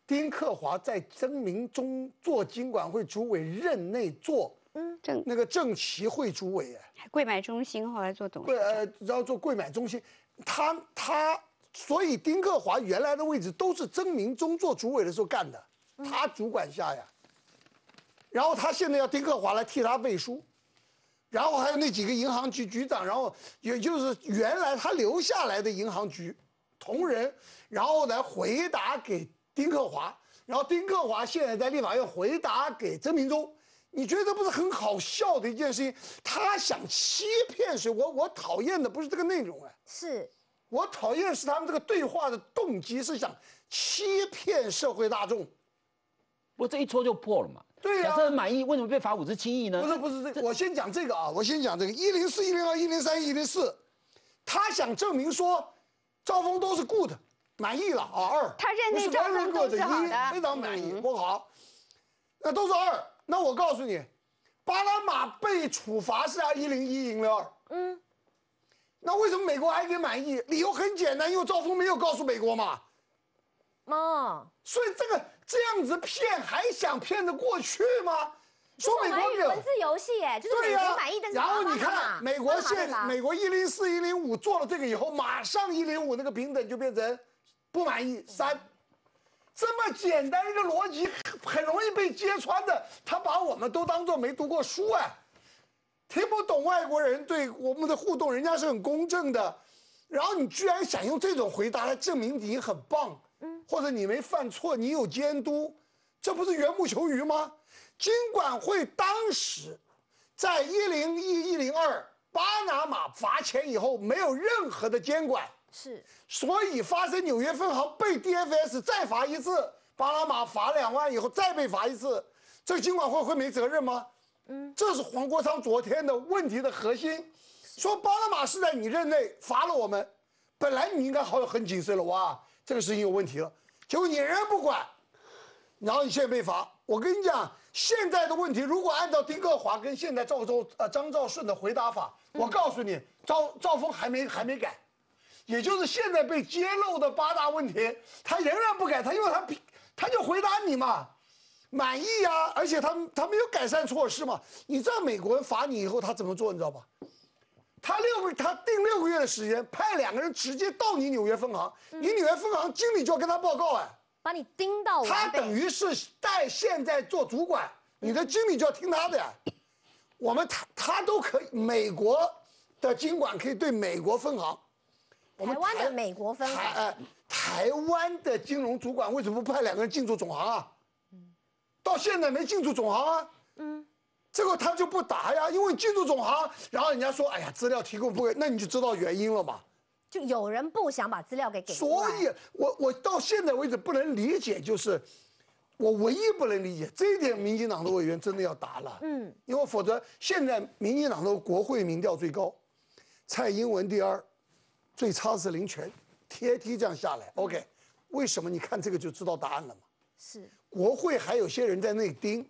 S3: 丁克华在曾明忠做经管会主委任内做
S4: 正
S3: 那个政协会主委，哎。
S4: 贵买中心后来做董
S3: 呃，然后做贵买中心，他他，所以丁克华原来的位置都是曾明忠做主委的时候干的，他主管下呀。然后他现在要丁克华来替他背书，然后还有那几个银行局局长，然后也就是原来他留下来的银行局同仁，然后来回答给丁克华，然后丁克华现在在立法院回答给曾明忠。你觉得这不是很好笑的一件事情？他想欺骗谁？我我讨厌的不是这个内容哎，
S1: 是
S3: 我讨厌的是他们这个对话的动机是想欺骗社会大众。
S9: 我这一戳就破了嘛。
S3: 对呀
S9: 假设很满意，为什么被罚五十七亿呢？
S3: 不是不是这个，我先讲这个啊，我先讲这个一零四、一零二、一零三、一零四，他想证明说赵峰都是 good，满意了啊二，
S4: 他认内
S3: 不是
S4: 赵峰都
S3: good，
S4: 是好
S3: 一
S4: 的
S3: 非常满意，不好，那都是二。那我告诉你，巴拿马被处罚是啊一零一、一零二，嗯，那为什么美国还给满意？理由很简单，因为赵峰没有告诉美国嘛。
S1: 妈，
S3: 所以这个这样子骗还想骗得过去吗？说美国给
S1: 玩语文字游戏，哎，就是美国满意，但是
S3: 然后你看美国现美国一零四一零五做了这个以后，马上一零五那个平等就变成不满意。三，这么简单一个逻辑很容易被揭穿的，他把我们都当做没读过书哎，听不懂外国人对我们的互动，人家是很公正的，然后你居然想用这种回答来证明你很棒，嗯，或者你没犯错，你有监督，这不是缘木求鱼吗？金管会当时在一零一、一零二巴拿马罚钱以后，没有任何的监管，
S1: 是
S3: 所以发生纽约分行被 DFS 再罚一次，巴拿马罚两万以后再被罚一次，这个经管会会没责任吗？嗯，这是黄国昌昨天的问题的核心，说巴拿马是在你任内罚了我们，本来你应该好很谨慎了，哇，这个事情有问题了，结果你仍然不管，然后你现在被罚。我跟你讲，现在的问题如果按照丁克华跟现在赵州呃张兆顺的回答法，我告诉你，赵赵峰还没还没改，也就是现在被揭露的八大问题，他仍然不改，他因为他他就回答你嘛，满意呀、而且他他没有改善措施嘛。你知道美国人罚你以后他怎么做，你知道吧？他六个他定六个月的时间，派两个人直接到你纽约分行，你纽约分行经理就要跟他报告哎。
S1: 把你盯到
S3: 他等于是带现在做主管，你的经理就要听他的呀。我们他他都可以，美国的经管可以对美国分行，我们
S1: 台湾的美国分行，
S3: 哎呃台湾的金融主管为什么不派两个人进驻总行啊？到现在没进驻总行啊。嗯，这个他就不答呀，因为进驻总行，然后人家说，哎呀，资料提供不给，那你就知道原因了嘛。
S1: 就有人不想把资料给给。
S3: 所以我我到现在为止不能理解，就是我唯一不能理解这一点，民进党的委员真的要答了。嗯，因为否则现在民进党的国会民调最高，蔡英文第二，最差是林权，T A T 这样下来。OK，为什么？你看这个就知道答案了嘛。
S1: 是
S3: 国会还有些人在那盯，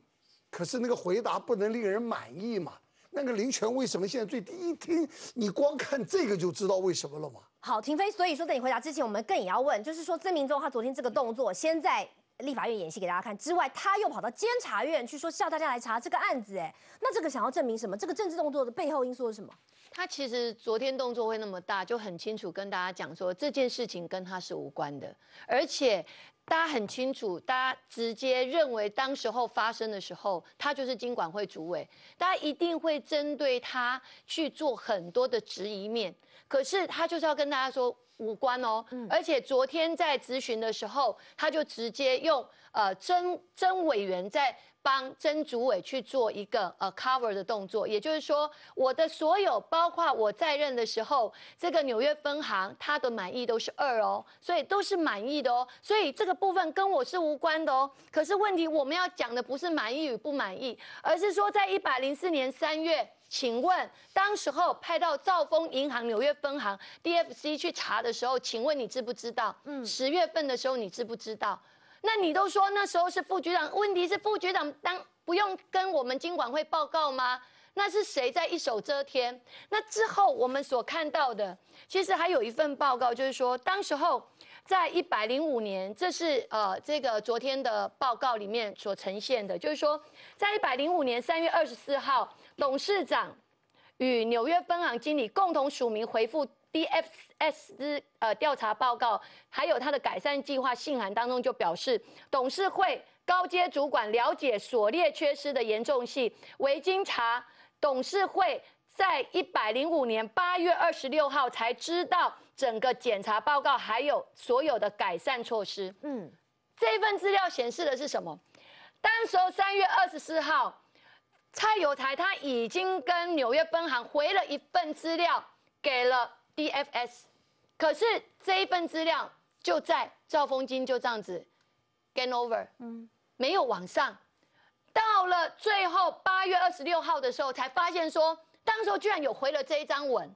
S3: 可是那个回答不能令人满意嘛。那个林权为什么现在最低？一听你光看这个就知道为什么了嘛。
S1: 好，廷飞，所以说在你回答之前，我们更也要问，就是说曾明忠他昨天这个动作，先在立法院演戏给大家看之外，他又跑到监察院去说叫大家来查这个案子，哎，那这个想要证明什么？这个政治动作的背后因素是什么？
S5: 他其实昨天动作会那么大，就很清楚跟大家讲说这件事情跟他是无关的，而且大家很清楚，大家直接认为当时候发生的时候，他就是经管会主委，大家一定会针对他去做很多的质疑面。可是他就是要跟大家说无关哦，而且昨天在咨询的时候，他就直接用呃曾曾委员在。帮曾主委去做一个呃 cover 的动作，也就是说，我的所有包括我在任的时候，这个纽约分行他的满意都是二哦，所以都是满意的哦，所以这个部分跟我是无关的哦。可是问题我们要讲的不是满意与不满意，而是说在一百零四年三月，请问当时候派到兆丰银行纽约分行 DFC 去查的时候，请问你知不知道？嗯，十月份的时候你知不知道？那你都说那时候是副局长，问题是副局长当不用跟我们经管会报告吗？那是谁在一手遮天？那之后我们所看到的，其实还有一份报告，就是说当时候在一百零五年，这是呃这个昨天的报告里面所呈现的，就是说在一百零五年三月二十四号，董事长与纽约分行经理共同署名回复。DFS 之呃调查报告，还有他的改善计划信函当中就表示，董事会高阶主管了解所列缺失的严重性，为经查，董事会在一百零五年八月二十六号才知道整个检查报告还有所有的改善措施。嗯，这份资料显示的是什么？当时候三月二十四号，蔡有才他已经跟纽约分行回了一份资料，给了。DFS，可是这一份资料就在赵丰金就这样子，gain over，嗯，没有往上。到了最后八月二十六号的时候，才发现说，当时候居然有回了这一张文，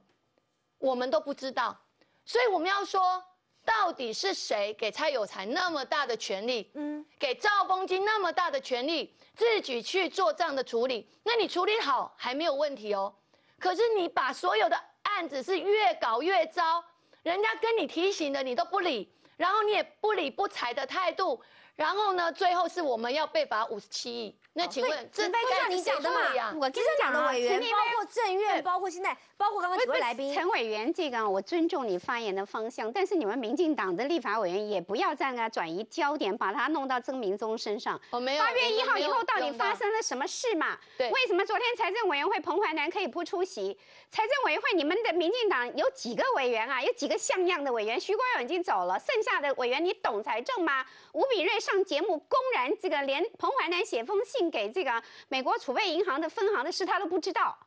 S5: 我们都不知道。所以我们要说，到底是谁给蔡有才那么大的权利，嗯，给赵丰金那么大的权利，自己去做这样的处理？那你处理好还没有问题哦，可是你把所有的。案子是越搞越糟，人家跟你提醒的你都不理，然后你也不理不睬的态度，然后呢，最后是我们要被罚五十七亿。那请问，
S1: 这就像你讲的嘛？我跟你讲的委员，包括政院，包括现在，包括刚刚几位来宾。
S4: 陈委员，这个我尊重你发言的方向，但是你们民进党的立法委员也不要这样转移焦点，把它弄到曾明宗身上。
S5: 我没有。
S4: 八月一号以后到底发生了什么事嘛？
S5: 对。
S4: 为什么昨天财政委员会彭淮南可以不出席？财政委员会你们的民进党有几个委员啊？有几个像样的委员？徐国勇已经走了，剩下的委员你懂财政吗？吴炳瑞上节目公然这个连彭淮南写封信给这个。美国储备银行的分行的事他都不知道，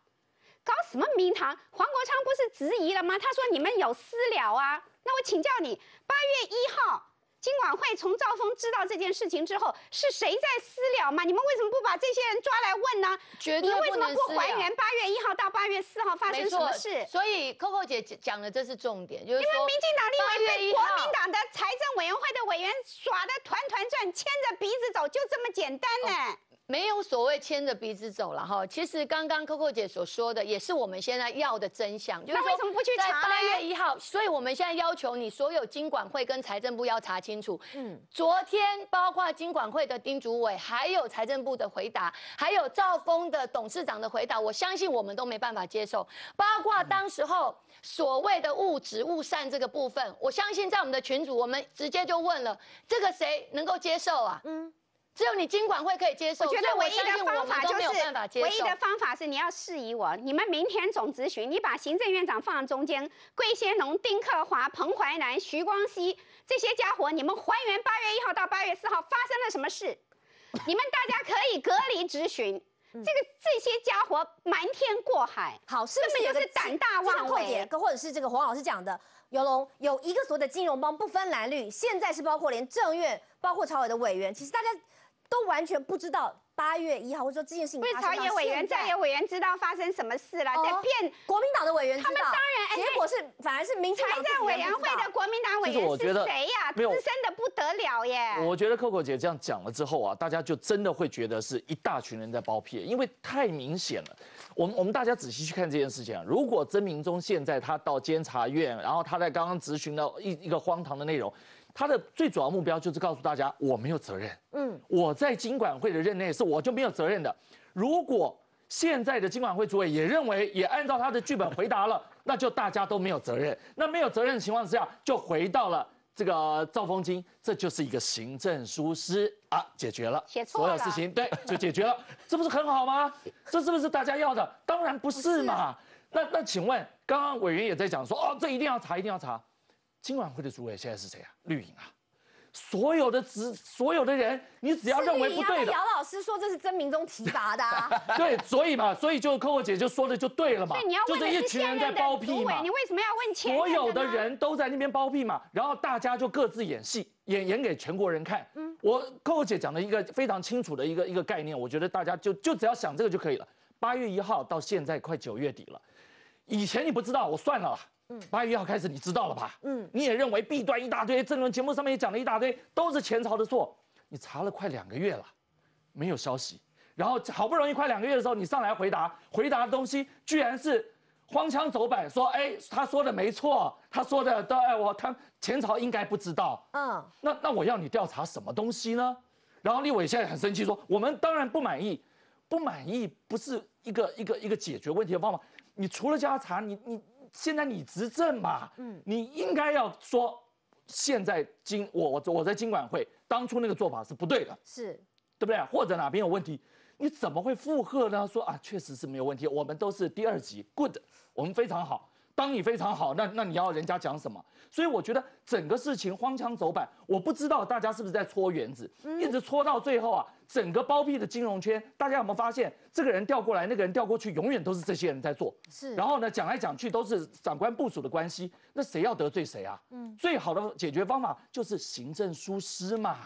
S4: 搞什么名堂？黄国昌不是质疑了吗？他说你们有私了啊？那我请教你，八月一号。金管会从赵峰知道这件事情之后，是谁在私了吗？你们为什么不把这些人抓来问呢？
S5: 绝对
S4: 为什么不还原八月一号到八月四号发生什么事？
S5: 所以 Coco 姐讲的这是重点，就是因
S4: 为民进党立委被国民党的财政委员会的委员耍的团团转，牵着鼻子走，就这么简单呢？
S5: 没有所谓牵着鼻子走了哈。其实刚刚 Coco 姐所说的，也是我们现在要的真相。
S4: 那为什么不去查？
S5: 八月一号，所以我们现在要求你所有经管会跟财政部要查清。楚，嗯，昨天包括金管会的丁主委，还有财政部的回答，还有兆丰的董事长的回答，我相信我们都没办法接受。包括当时候所谓的误职误善这个部分，我相信在我们的群组，我们直接就问了，这个谁能够接受啊？嗯。只有你经管会可以接受，
S4: 我觉得唯一的
S5: 方
S4: 法就是唯一的方法是你要示意我，你们明天总咨询，你把行政院长放在中间，桂先农、丁克华、彭淮南、徐光熙这些家伙，你们还原八月一号到八月四号发生了什么事？你们大家可以隔离咨询，这个这些家伙瞒天过海，
S1: 好，是不是
S4: 就是胆大妄为。
S1: 或者是这个黄老师讲的，游龙有一个所谓的金融帮不分蓝绿，现在是包括连政院，包括朝委的委员，其实大家都完全不知道八月一号或者说这件事情
S4: 不是
S1: 发生到
S4: 朝野委员、
S1: 现在
S4: 在野委员知道发生什么事了，在
S1: 哦
S4: 骗
S1: 国民党的委员，
S4: 他们当然哎
S1: 结果是反而是民进党
S4: 财政委员会的国民党委员是
S11: 我觉得
S4: 谁呀？资
S11: 没有
S4: 深的不得了耶！
S11: 我觉得 Coco 姐这样讲了之后啊，大家就真的会觉得是一大群人在包庇，因为太明显了。我们我们大家仔细去看这件事情啊，如果曾明忠现在他到监察院，然后他在刚刚咨询到一一个荒唐的内容，他的最主要目标就是告诉大家我没有责任，
S1: 嗯，
S11: 我在金管会的任内是我就没有责任的。如果现在的金管会主委也认为，也按照他的剧本回答了，那就大家都没有责任。那没有责任的情况之下，就回到了这个赵丰金，这就是一个行政疏失啊，解决了，
S4: 写错了
S11: 所有事情对就解决了，这不是很好吗？这是不是大家要的？当然不是嘛。那那请问，刚刚委员也在讲说，哦，这一定要查，一定要查。经管会的主委现在是谁啊？绿营啊。所有的职，所有的人，你只要认为不对的，
S1: 姚老师说这是曾明忠提拔的、啊，
S11: 对，所以嘛，所以就 Coco 姐就说的就对了嘛，
S4: 所以你要
S11: 就是一群人在包庇嘛
S4: 你为什么要问前
S11: 所有的人都在那边包庇嘛，然后大家就各自演戏，演演给全国人看。嗯，我 Coco 姐讲的一个非常清楚的一个一个概念，我觉得大家就就只要想这个就可以了。八月一号到现在快九月底了，以前你不知道，我算了啦。嗯，八月一号开始你知道了吧？嗯，你也认为弊端一大堆，政论节目上面也讲了一大堆，都是前朝的错。你查了快两个月了，没有消息，然后好不容易快两个月的时候，你上来回答，回答的东西居然是荒腔走板，说哎他说的没错，他说的都哎我他前朝应该不知道。
S1: 嗯，
S11: 那那我要你调查什么东西呢？然后立委现在很生气说，我们当然不满意，不满意不是一个一个一个解决问题的方法。你除了加查，你你现在你执政嘛，嗯，你应该要说，现在经我我我在经管会当初那个做法是不对的，
S1: 是
S11: 对不对？或者哪边有问题，你怎么会附和呢？说啊，确实是没有问题，我们都是第二级，good，我们非常好。当你非常好，那那你要人家讲什么？所以我觉得整个事情荒腔走板，我不知道大家是不是在搓原子，一直搓到最后啊，整个包庇的金融圈，大家有没有发现，这个人调过来，那个人调过去，永远都是这些人在做。
S1: 是
S11: 然后呢，讲来讲去都是长官部署的关系，那谁要得罪谁啊？嗯，最好的解决方法就是行政疏失嘛。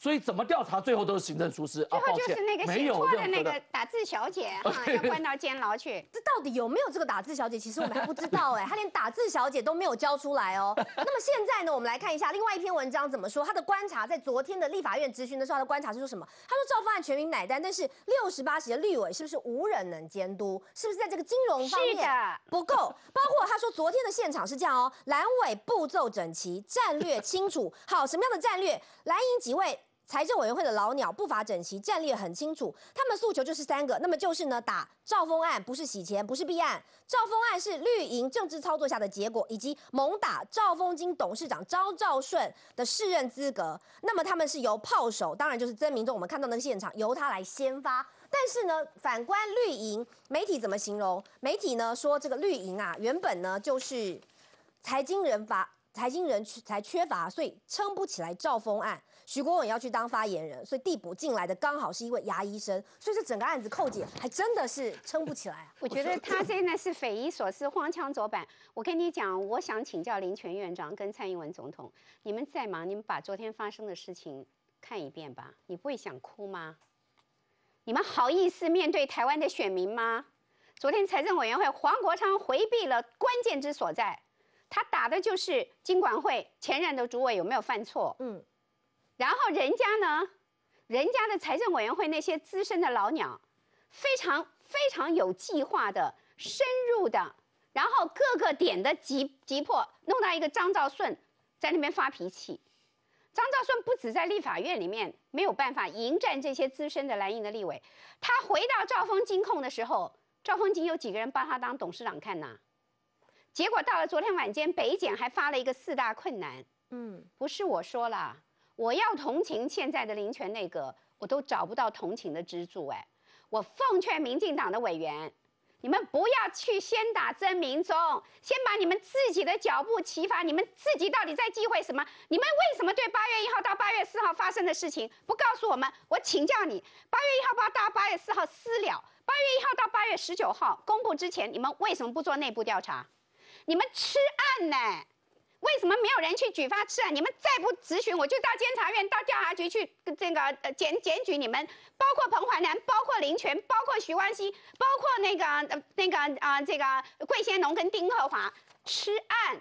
S11: 所以怎么调查，最后都是行政疏失啊。
S4: 最后就是那个
S11: 没有
S4: 写错的那个打字小姐 哈，要关到监牢去。
S1: 这到底有没有这个打字小姐？其实我们还不知道哎，她连打字小姐都没有交出来哦。那么现在呢，我们来看一下另外一篇文章怎么说。他的观察在昨天的立法院质询的时候，他的观察是说什么？他说赵方案全民买单，但是六十八席的立委是不是无人能监督？是不是在这个金融方面不够？包括他说昨天的现场是这样哦，蓝委步骤整齐，战略清楚。好，什么样的战略？蓝营几位？财政委员会的老鸟步伐整齐，战略很清楚。他们诉求就是三个，那么就是呢，打赵峰案不是洗钱，不是弊案。赵峰案是绿营政治操作下的结果，以及猛打赵峰金董事长张兆顺的适任资格。那么他们是由炮手，当然就是曾明忠，我们看到那个现场由他来先发。但是呢，反观绿营，媒体怎么形容？媒体呢说这个绿营啊，原本呢就是财经人乏。财经人才缺乏，所以撑不起来赵峰案。徐国勇要去当发言人，所以递补进来的刚好是一位牙医生，所以这整个案子寇姐还真的是撑不起来啊。
S4: 我觉得他真的是匪夷所思、荒腔走板。我跟你讲，我想请教林权院长跟蔡英文总统，你们再忙，你们把昨天发生的事情看一遍吧。你不会想哭吗？你们好意思面对台湾的选民吗？昨天财政委员会黄国昌回避了关键之所在。他打的就是金管会前任的主委有没有犯错？嗯，然后人家呢，人家的财政委员会那些资深的老鸟，非常非常有计划的、深入的，然后各个点的急急迫，弄到一个张兆顺在那边发脾气。张兆顺不止在立法院里面没有办法迎战这些资深的蓝营的立委，他回到兆丰金控的时候，兆丰金有几个人帮他当董事长看呐？结果到了昨天晚间，北检还发了一个四大困难。嗯，不是我说啦，我要同情现在的林权内阁，我都找不到同情的支柱。哎，我奉劝民进党的委员，你们不要去先打真民众，先把你们自己的脚步齐发。你们自己到底在忌讳什么？你们为什么对八月一号到八月四号发生的事情不告诉我们？我请教你，八月一号八到八月四号私了，八月一号到八月十九号公布之前，你们为什么不做内部调查？你们吃案呢？为什么没有人去举发吃案？你们再不咨询，我就到监察院、到调查局去这个检检举你们，包括彭淮南、包括林权、包括徐万熙、包括那个呃那个啊、这个桂先农跟丁鹤华吃案，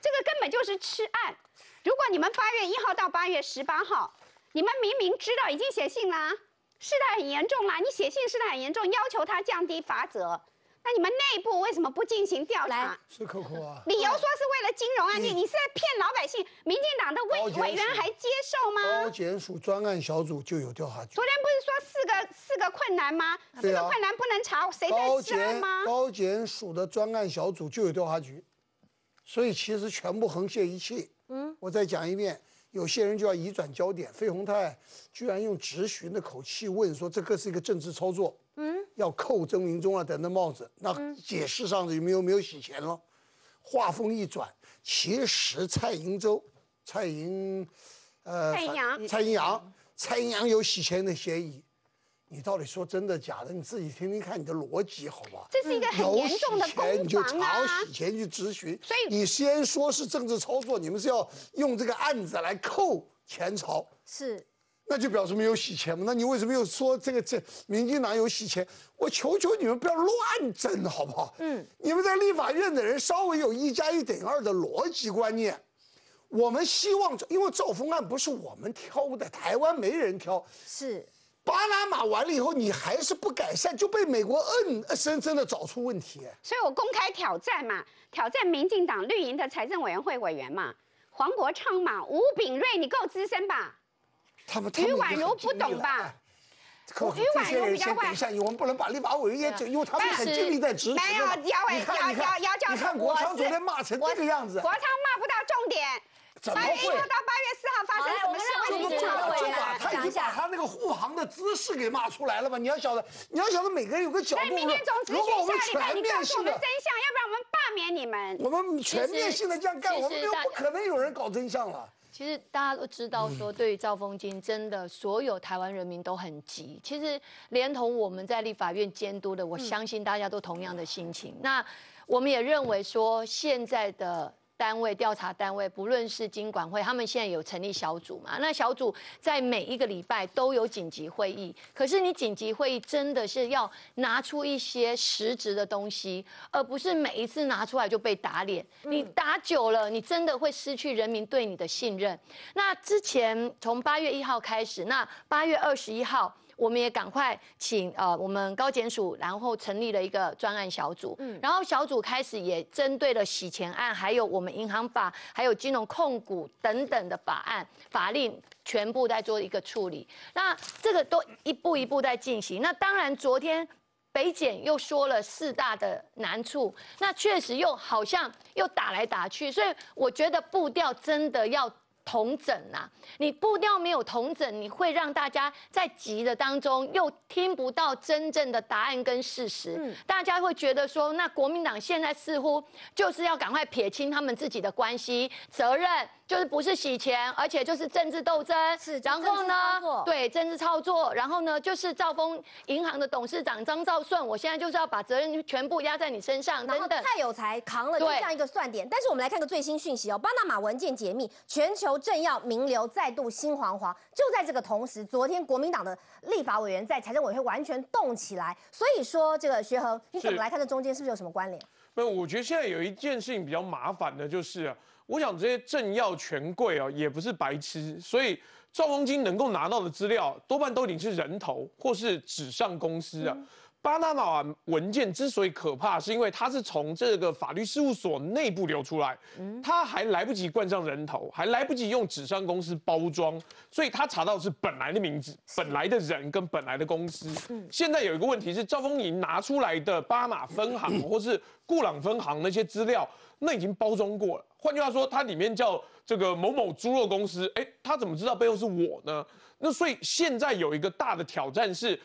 S4: 这个根本就是吃案。如果你们八月一号到八月十八号，你们明明知道已经写信啦，事态很严重啦，你写信事态很严重，要求他降低罚则，那你们内部为什么不进行调查？
S3: 是扣扣啊。
S4: 理由说是为了金融案件，你是在骗老百姓。民进党的委委员还接受吗？
S3: 高检署专案小组就有调查局。
S4: 昨天不是说四个四个困难吗？四个困难不能查，谁
S3: 高
S4: 在吃案吗？
S3: 高检署的专案小组就有调查局，所以其实全部横泄一气。嗯，我再讲一遍，有些人就要移转焦点。费鸿泰居然用质询的口气问说：“这个是一个政治操作，嗯，要扣曾明忠啊等等帽子。”那解释上有没有没有洗钱了？话锋一转，其实蔡英洲、蔡英，呃，
S4: 蔡英洋
S3: 反蔡英阳、蔡英阳有洗钱的嫌疑。你到底说真的假的？你自己听听看你的逻辑，好吧？
S4: 这是一个很严重的
S3: 洗钱你就
S4: 攻防啊
S3: 朝洗钱去咨询，
S4: 所以
S3: 你先说是政治操作，你们是要用这个案子来扣前朝，
S1: 是
S3: 那就表示没有洗钱嘛？那你为什么又说这个这民进党有洗钱？我求求你们不要乱争，好不好？嗯，你们在立法院的人稍微有一加一等于二的逻辑观念。我们希望，因为赵峰案不是我们挑的，台湾没人挑，
S1: 是，
S3: 巴拿马完了以后，你还是不改善，就被美国硬生生的找出问题。
S4: 所以我公开挑战嘛，挑战民进党绿营的财政委员会委员嘛，黄国昌嘛，吴炳瑞，你够资深吧？
S3: 他们
S4: 婉如不懂吧
S3: 哎？可
S4: 婉
S3: 这些人
S4: 如比较
S3: 等一下，我们不能把立法委员也整，因为他们很尽力在执行。
S4: 没有姚伟
S3: 你看，
S4: 姚
S3: 你看，
S4: 姚姚教授
S3: 你看国昌昨天骂成这个样子，
S4: 国昌骂不到重点。
S3: 怎么
S4: 八月一
S3: 会
S4: 号到八月四号发生什么事？为什么不
S3: 就把他已经把他那个护航的姿势给骂出来了吧？你要晓得，你要晓得每个人有个角度。
S4: 那明天总咨
S3: 如果我们
S4: 询下礼拜，
S3: 全
S4: 你告
S3: 面性的
S4: 诉我们真，相，要不然我们罢免你们。
S3: 我们全面性的这样干，我们就
S5: 大
S3: 不可能有人搞真相了。
S5: 其实大家都知道，说对于兆丰金，真的所有台湾人民都很急。其实连同我们在立法院监督的，我相信大家都同样的心情。那我们也认为说，现在的。单位调查单位，不论是经管会，他们现在有成立小组嘛？那小组在每一个礼拜都有紧急会议。可是你紧急会议真的是要拿出一些实质的东西，而不是每一次拿出来就被打脸。你打久了，你真的会失去人民对你的信任。那之前从八月一号开始，那八月二十一号。我们也赶快请呃我们高检署，然后成立了一个专案小组，嗯，然后小组开始也针对了洗钱案，还有我们银行法，还有金融控股等等的法案法令，全部在做一个处理。那这个都一步一步在进行。那当然，昨天北检又说了四大的难处，那确实又好像又打来打去，所以我觉得步调真的要。同整啊、你步调没有同整，你会让大家在急的当中又听不到真正的答案跟事实。嗯大家会觉得说，那国民党现在似乎就是要赶快撇清他们自己的关系责任，就是不是洗钱，而且就是政治斗争。
S1: 是
S5: 然后呢，对政治操作，然后呢就是兆丰银行的董事长张兆顺，我现在就是要把责任全部压在你身上，
S1: 然后。蔡有才扛了就这样一个算点，但是我们来看个最新讯息哦，巴拿马文件解密，全球政要名流再度心惶惶。就在这个同时，昨天国民党的立法委员在财政委员会完全动起来，所以说这个学恒，你怎么
S6: 是
S1: 来看这中间是不是有什么关联？
S6: 那我觉得现在有一件事情比较麻烦的，就是啊，我想这些政要权贵啊，也不是白痴，所以赵光金能够拿到的资料，多半都已经是人头或是纸上公司啊。巴拿马文件之所以可怕，是因为它是从这个法律事务所内部流出来，它还来不及冠上人头，还来不及用纸商公司包装，所以他查到的是本来的名字、本来的人跟本来的公司。现在有一个问题是，赵丰银拿出来的巴马分行 或是固朗分行那些资料，那已经包装过了。换句话说，它里面叫这个某某猪肉公司，哎，他怎么知道背后是我呢？那所以现在有一个大的挑战是。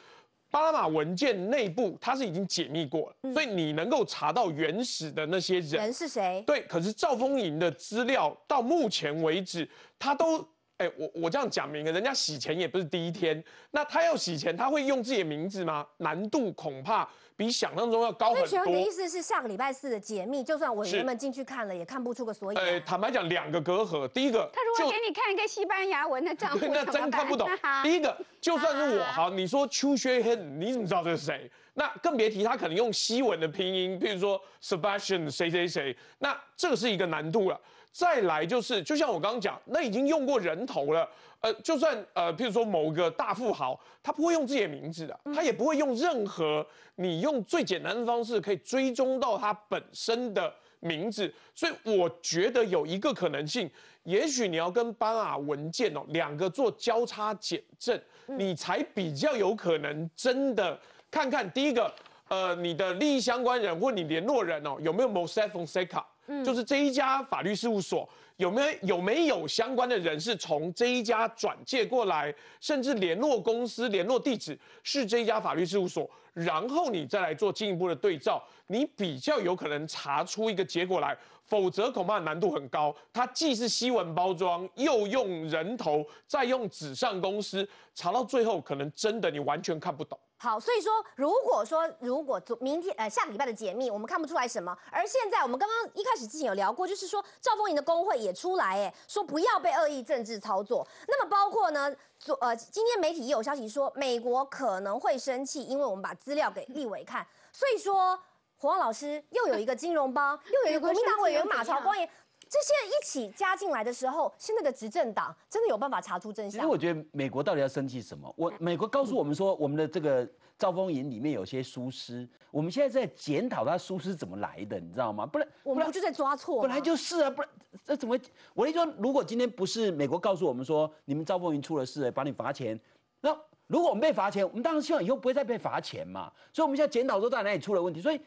S6: 巴拿马文件内部它是已经解密过了，所以你能够查到原始的那些人
S1: 人是谁？
S6: 对，可是赵丰盈的资料到目前为止，他都。哎，我我这样讲明了，人家洗钱也不是第一天，那他要洗钱，他会用自己的名字吗？难度恐怕比想象中要高很多。
S1: 所以，的意思是下个礼拜四的解密，就算委员们进去看了，也看不出个所以。呃，
S6: 坦白讲，两个隔阂，第一个，
S4: 他如果给你看一个西班牙文的账户，
S6: 那真看不懂。第一个，就算是我，好，你说邱学亨，你怎么知道这是谁？那更别提他可能用西文的拼音，譬如说 Sebastian 谁谁谁，那这个是一个难度了。再来就是，就像我刚刚讲，那已经用过人头了。呃，就算呃，譬如说某个大富豪，他不会用自己的名字的，他也不会用任何你用最简单的方式可以追踪到他本身的名字。所以我觉得有一个可能性，也许你要跟巴拿文件哦两个做交叉检证，你才比较有可能真的看看第一个，呃，你的利益相关人或你联络人哦有没有 Mossack Fonseca。就是这一家法律事务所有没有有没有相关的人是从这一家转借过来，甚至联络公司联络地址是这一家法律事务所，然后你再来做进一步的对照，你比较有可能查出一个结果来，否则恐怕难度很高。它既是西文包装，又用人头，再用纸上公司，查到最后可能真的你完全看不懂。
S1: 好，所以说，如果说如果明天呃下个礼拜的解密，我们看不出来什么。而现在我们刚刚一开始之前有聊过，就是说赵凤营的工会也出来，哎，说不要被恶意政治操作。那么包括呢，昨呃今天媒体也有消息说，美国可能会生气，因为我们把资料给立委看。所以说，黄老师又有一个金融帮，又有一个国民党委员马朝光也。这些一起加进来的时候，现在的执政党真的有办法查出真相？
S9: 其实我觉得美国到底要生气什么？我美国告诉我们说，我们的这个兆丰营里面有些疏失，我们现在在检讨他疏失怎么来的，你知道吗？不然
S1: 我们不就在抓错？
S9: 本来就是啊，不然这怎么？我跟你说，如果今天不是美国告诉我们说你们兆丰营出了事，把你罚钱，那如果我们被罚钱，我们当然希望以后不会再被罚钱嘛。所以我们现在检讨说到底哪里出了问题，所以。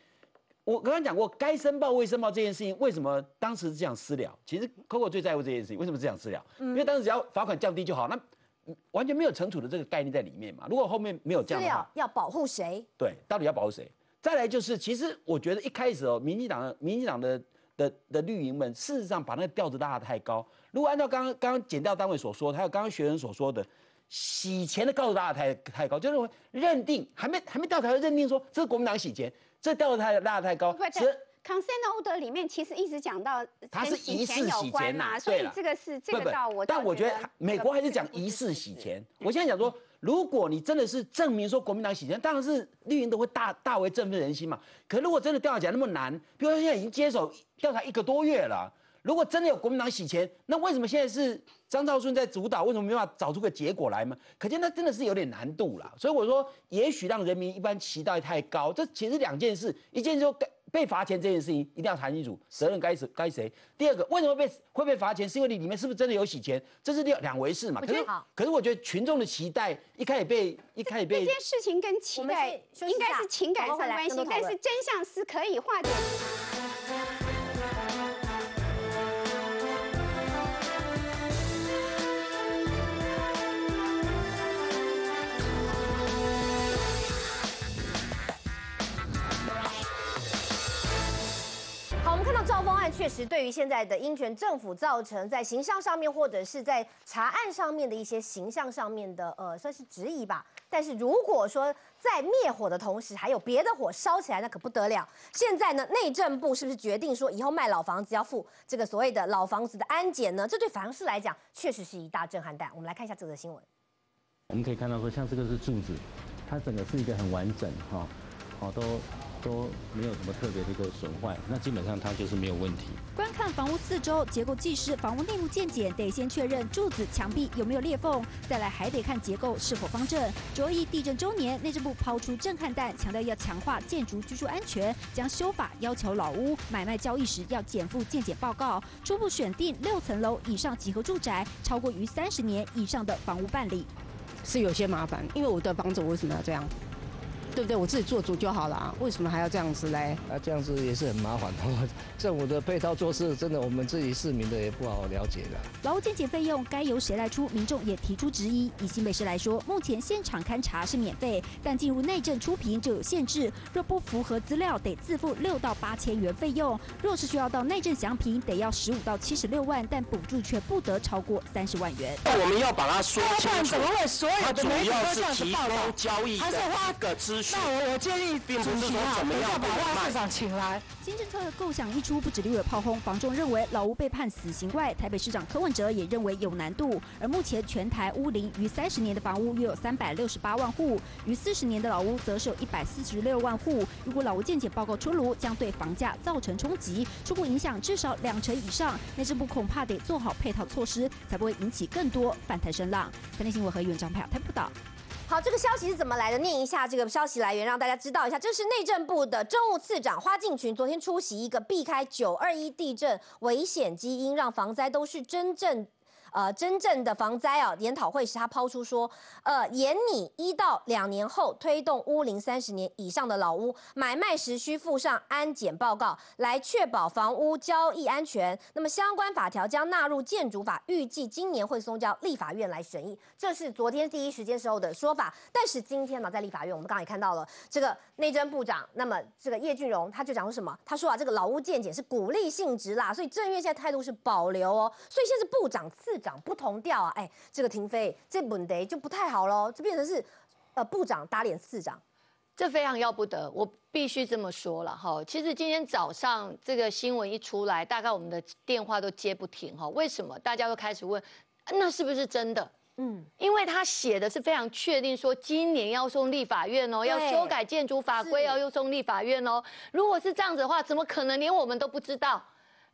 S9: 我刚刚讲过，该申报未申报这件事情，为什么当时这样私了？其实 Coco 最在乎这件事情，为什么这样私了？因为当时只要罚款降低就好，那完全没有惩处的这个概念在里面嘛。如果后面没有这样的话，
S1: 要保护谁？
S9: 对，到底要保护谁？再来就是，其实我觉得一开始哦，民进党的、民进党的的的绿营们，事实上把那个调子拉得太高。如果按照刚刚刚刚检调单位所说，还有刚刚学生所说的，洗钱的告诉大家太太高，就认为认定还没还没调查就认定说这是国民党洗钱。这调的太拉的太高，
S4: 其实 consent order 里面其实一直讲到
S9: 它是疑似洗钱
S4: 嘛，所以这个是这个到我，
S9: 但我觉得美国还是讲疑似洗钱。我现在讲说，如果你真的是证明说国民党洗钱，当然是绿营都会大大为振奋人心嘛。可如果真的调查起来那么难，比如说现在已经接手调查一个多月了。如果真的有国民党洗钱，那为什么现在是张兆顺在主导？为什么没办法找出个结果来吗？可见那真的是有点难度了。所以我说，也许让人民一般期待太高，这其实两件事。一件说被被罚钱这件事情一定要谈清楚，责任该谁该谁。第二个，为什么被会被罚钱？是因为你里面是不是真的有洗钱？这是两两回事嘛。可是可是我觉得群众的期待一开始被一开始被
S4: 这件事情跟期待应该是情感上关系，但是真相是可以化解。
S1: 确实对于现在的英权政府造成在形象上面或者是在查案上面的一些形象上面的呃算是质疑吧。但是如果说在灭火的同时还有别的火烧起来，那可不得了。现在呢，内政部是不是决定说以后卖老房子要付这个所谓的老房子的安检呢？这对房市来讲确实是一大震撼弹。我们来看一下这则新闻。
S12: 我们可以看到说，像这个是柱子，它整个是一个很完整哈，好都。都没有什么特别的一个损坏，那基本上它就是没有问题。
S13: 观看房屋四周结构技师房屋内部鉴检，得先确认柱子、墙壁有没有裂缝，再来还得看结构是否方正。卓一地震周年，内政部抛出震撼弹，强调要强化建筑居住安全，将修法要求老屋买卖交易时要减负鉴检报告，初步选定六层楼以上集合住宅，超过于三十年以上的房屋办理。
S14: 是有些麻烦，因为我的房子为什么要这样？对不对？我自己做主就好了啊，为什么还要这样子嘞？
S15: 啊，这样子也是很麻烦的。政府的配套措施，真的我们自己市民的也不好了解的。
S13: 劳务健检费用该由谁来出？民众也提出质疑。以新北市来说，目前现场勘查是免费，但进入内政出评就有限制。若不符合资料，得自付六到八千元费用；若是需要到内政详评，得要十五到七十六万，但补助却不得超过三十万元。
S16: 我们要把它说清楚。
S14: 怎么会所有的媒体都这样子报道？
S16: 交易
S14: 还是花
S16: 个资讯？
S14: 那我我建议
S16: 并不是说怎么样
S14: 把万市长请来。
S13: 新政策的构想一出，不止立委炮轰，房仲认为老屋被判死刑外，台北市长柯文哲也认为有难度。而目前全台屋龄逾三十年的房屋约有三百六十八万户，逾四十年的老屋则是有一百四十六万户。如果老屋鉴检报告出炉，将对房价造成冲击，初步影响至少两成以上。内政部恐怕得做好配套措施，才不会引起更多反弹声浪。三立新闻和院长派台报道。
S1: 好，这个消息是怎么来的？念一下这个消息来源，让大家知道一下。这是内政部的政务次长花敬群昨天出席一个避开九二一地震危险基因，让防灾都是真正。呃，真正的防灾啊，研讨会时他抛出说，呃，严拟一到两年后推动屋龄三十年以上的老屋买卖时需附上安检报告，来确保房屋交易安全。那么相关法条将纳入建筑法，预计今年会送交立法院来审议。这是昨天第一时间时候的说法。但是今天呢，在立法院，我们刚刚也看到了这个内政部长，那么这个叶俊荣他就讲说什么？他说啊，这个老屋建检是鼓励性质啦，所以政院现在态度是保留哦。所以现在是部长次。长不同调啊，哎，这个停飞这本得就不太好喽，就变成是呃部长打脸市长，
S5: 这非常要不得，我必须这么说了哈。其实今天早上这个新闻一出来，大概我们的电话都接不停哈。为什么？大家都开始问，那是不是真的？嗯，因为他写的是非常确定，说今年要送立法院哦，要修改建筑法规，要又送立法院哦。如果是这样子的话，怎么可能连我们都不知道？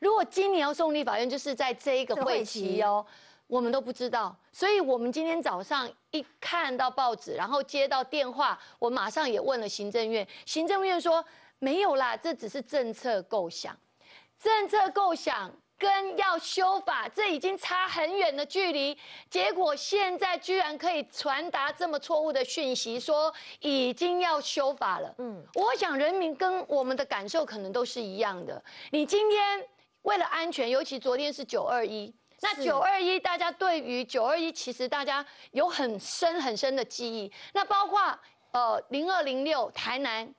S5: 如果今年要送立法院，就是在这一个会期哦，我们都不知道。所以，我们今天早上一看到报纸，然后接到电话，我马上也问了行政院。行政院说没有啦，这只是政策构想。政策构想跟要修法，这已经差很远的距离。结果现在居然可以传达这么错误的讯息，说已经要修法了。嗯，我想人民跟我们的感受可能都是一样的。你今天。为了安全，尤其昨天是九二一，那九二一大家对于九二一其实大家有很深很深的记忆。那包括呃零二零六台南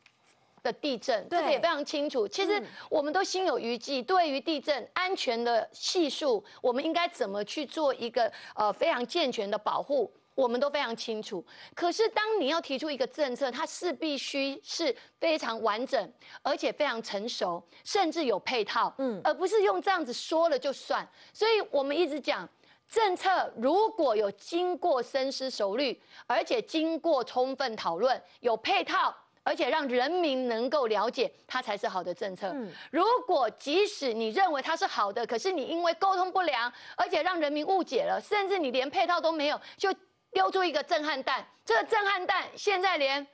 S5: 的地震，这个也非常清楚。其实我们都心有余悸，对于地震安全的系数，我们应该怎么去做一个呃非常健全的保护？我们都非常清楚，可是当你要提出一个政策，它是必须是非常完整，而且非常成熟，甚至有配套，嗯，而不是用这样子说了就算。所以我们一直讲，政策如果有经过深思熟虑，而且经过充分讨论，有配套，而且让人民能够了解，它才是好的政策。如果即使你认为它是好的，可是你因为沟通不良，而且让人民误解了，甚至你连配套都没有，就丢出一个震撼弹，这个震撼弹现在连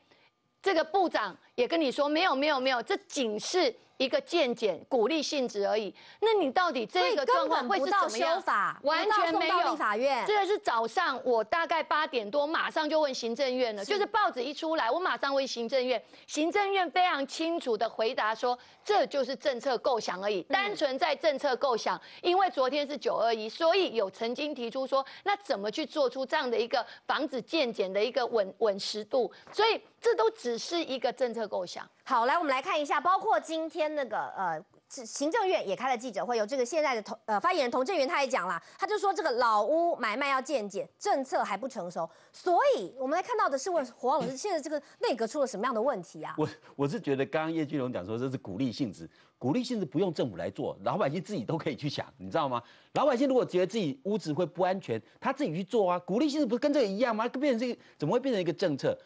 S5: 这个部长也跟你说没有没有没有，这仅是。一个见解鼓励性质而已，那你到底这个状况会是怎么样？完全没有。
S1: 法院，
S5: 这个是早上我大概八点多马上就问行政院了，就是报纸一出来，我马上问行政院，行政院非常清楚的回答说，这就是政策构想而已，单纯在政策构想。因为昨天是九二一，所以有曾经提出说，那怎么去做出这样的一个防止建检的一个稳稳实度？所以这都只是一个政策构想。
S1: 好，来我们来看一下，包括今天那个呃，行政院也开了记者会，有这个现在的同呃发言人童振源他也讲了，他就说这个老屋买卖要渐减，政策还不成熟，所以我们来看到的是问黄老师，现在这个内阁出了什么样的问题啊？
S9: 我我是觉得刚刚叶俊龙讲说这是鼓励性质，鼓励性质不用政府来做，老百姓自己都可以去想，你知道吗？老百姓如果觉得自己屋子会不安全，他自己去做啊，鼓励性质不是跟这个一样吗？变成这个怎么会变成一个政策？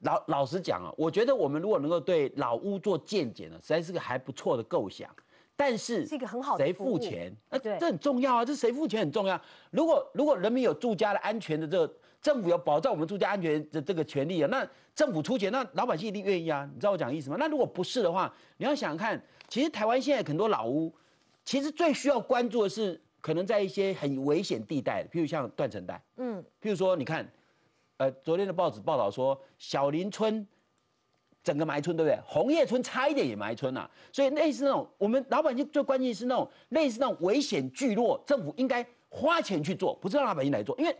S9: 老老实讲啊，我觉得我们如果能够对老屋做鉴检呢，实在是个还不错的构想。但是，
S1: 是一个很好的
S9: 谁付钱？那这很重要啊，这谁付钱很重要。如果如果人民有住家的安全的这个，政府有保障我们住家安全的这个权利啊，那政府出钱，那老百姓一定愿意啊。你知道我讲意思吗？那如果不是的话，你要想看，其实台湾现在很多老屋，其实最需要关注的是，可能在一些很危险地带，譬如像断层带，嗯，譬如说你看。呃，昨天的报纸报道说，小林村整个埋村，对不对？红叶村差一点也埋村啊，所以类似那种我们老百姓最关键是那种类似那种危险聚落，政府应该花钱去做，不是让老百姓来做，因为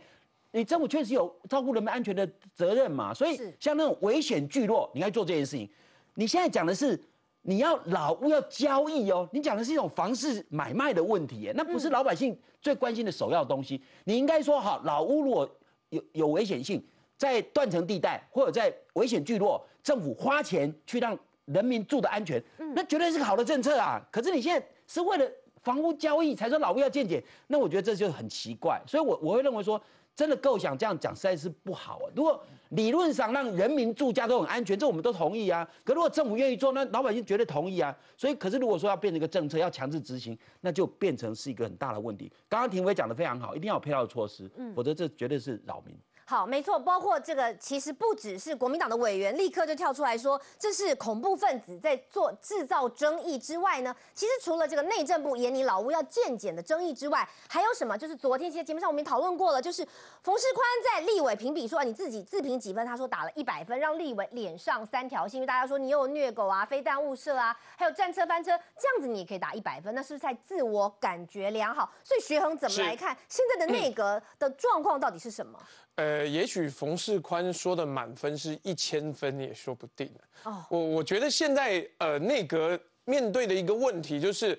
S9: 你政府确实有照顾人民安全的责任嘛，所以像那种危险聚落，你该做这件事情。你现在讲的是你要老屋要交易哦，你讲的是一种房市买卖的问题，那不是老百姓最关心的首要东西。你应该说好，老屋如果有有危险性，在断层地带或者在危险聚落，政府花钱去让人民住的安全，那绝对是个好的政策啊。可是你现在是为了房屋交易才说老屋要建解，那我觉得这就很奇怪。所以我我会认为说。真的构想这样讲实在是不好啊！如果理论上让人民住家都很安全，这我们都同意啊。可如果政府愿意做，那老百姓绝对同意啊。所以，可是如果说要变成一个政策，要强制执行，那就变成是一个很大的问题。刚刚庭伟讲的非常好，一定要有配套的措施，否则这绝对是扰民。
S1: 好，没错，包括这个，其实不只是国民党的委员立刻就跳出来说，这是恐怖分子在做制造争议之外呢，其实除了这个内政部严拟老屋要建检的争议之外，还有什么？就是昨天其实节目上我们讨论过了，就是冯世宽在立委评比说你自己自评几分，他说打了一百分，让立委脸上三条线，因为大家说你有虐狗啊、非弹误射啊，还有战车翻车，这样子你也可以打一百分，那是不是在自我感觉良好？所以学恒怎么来看现在的内阁的状况到底是什么？
S6: 呃，也许冯世宽说的满分是一千分也说不定哦，我我觉得现在呃内阁面对的一个问题就是，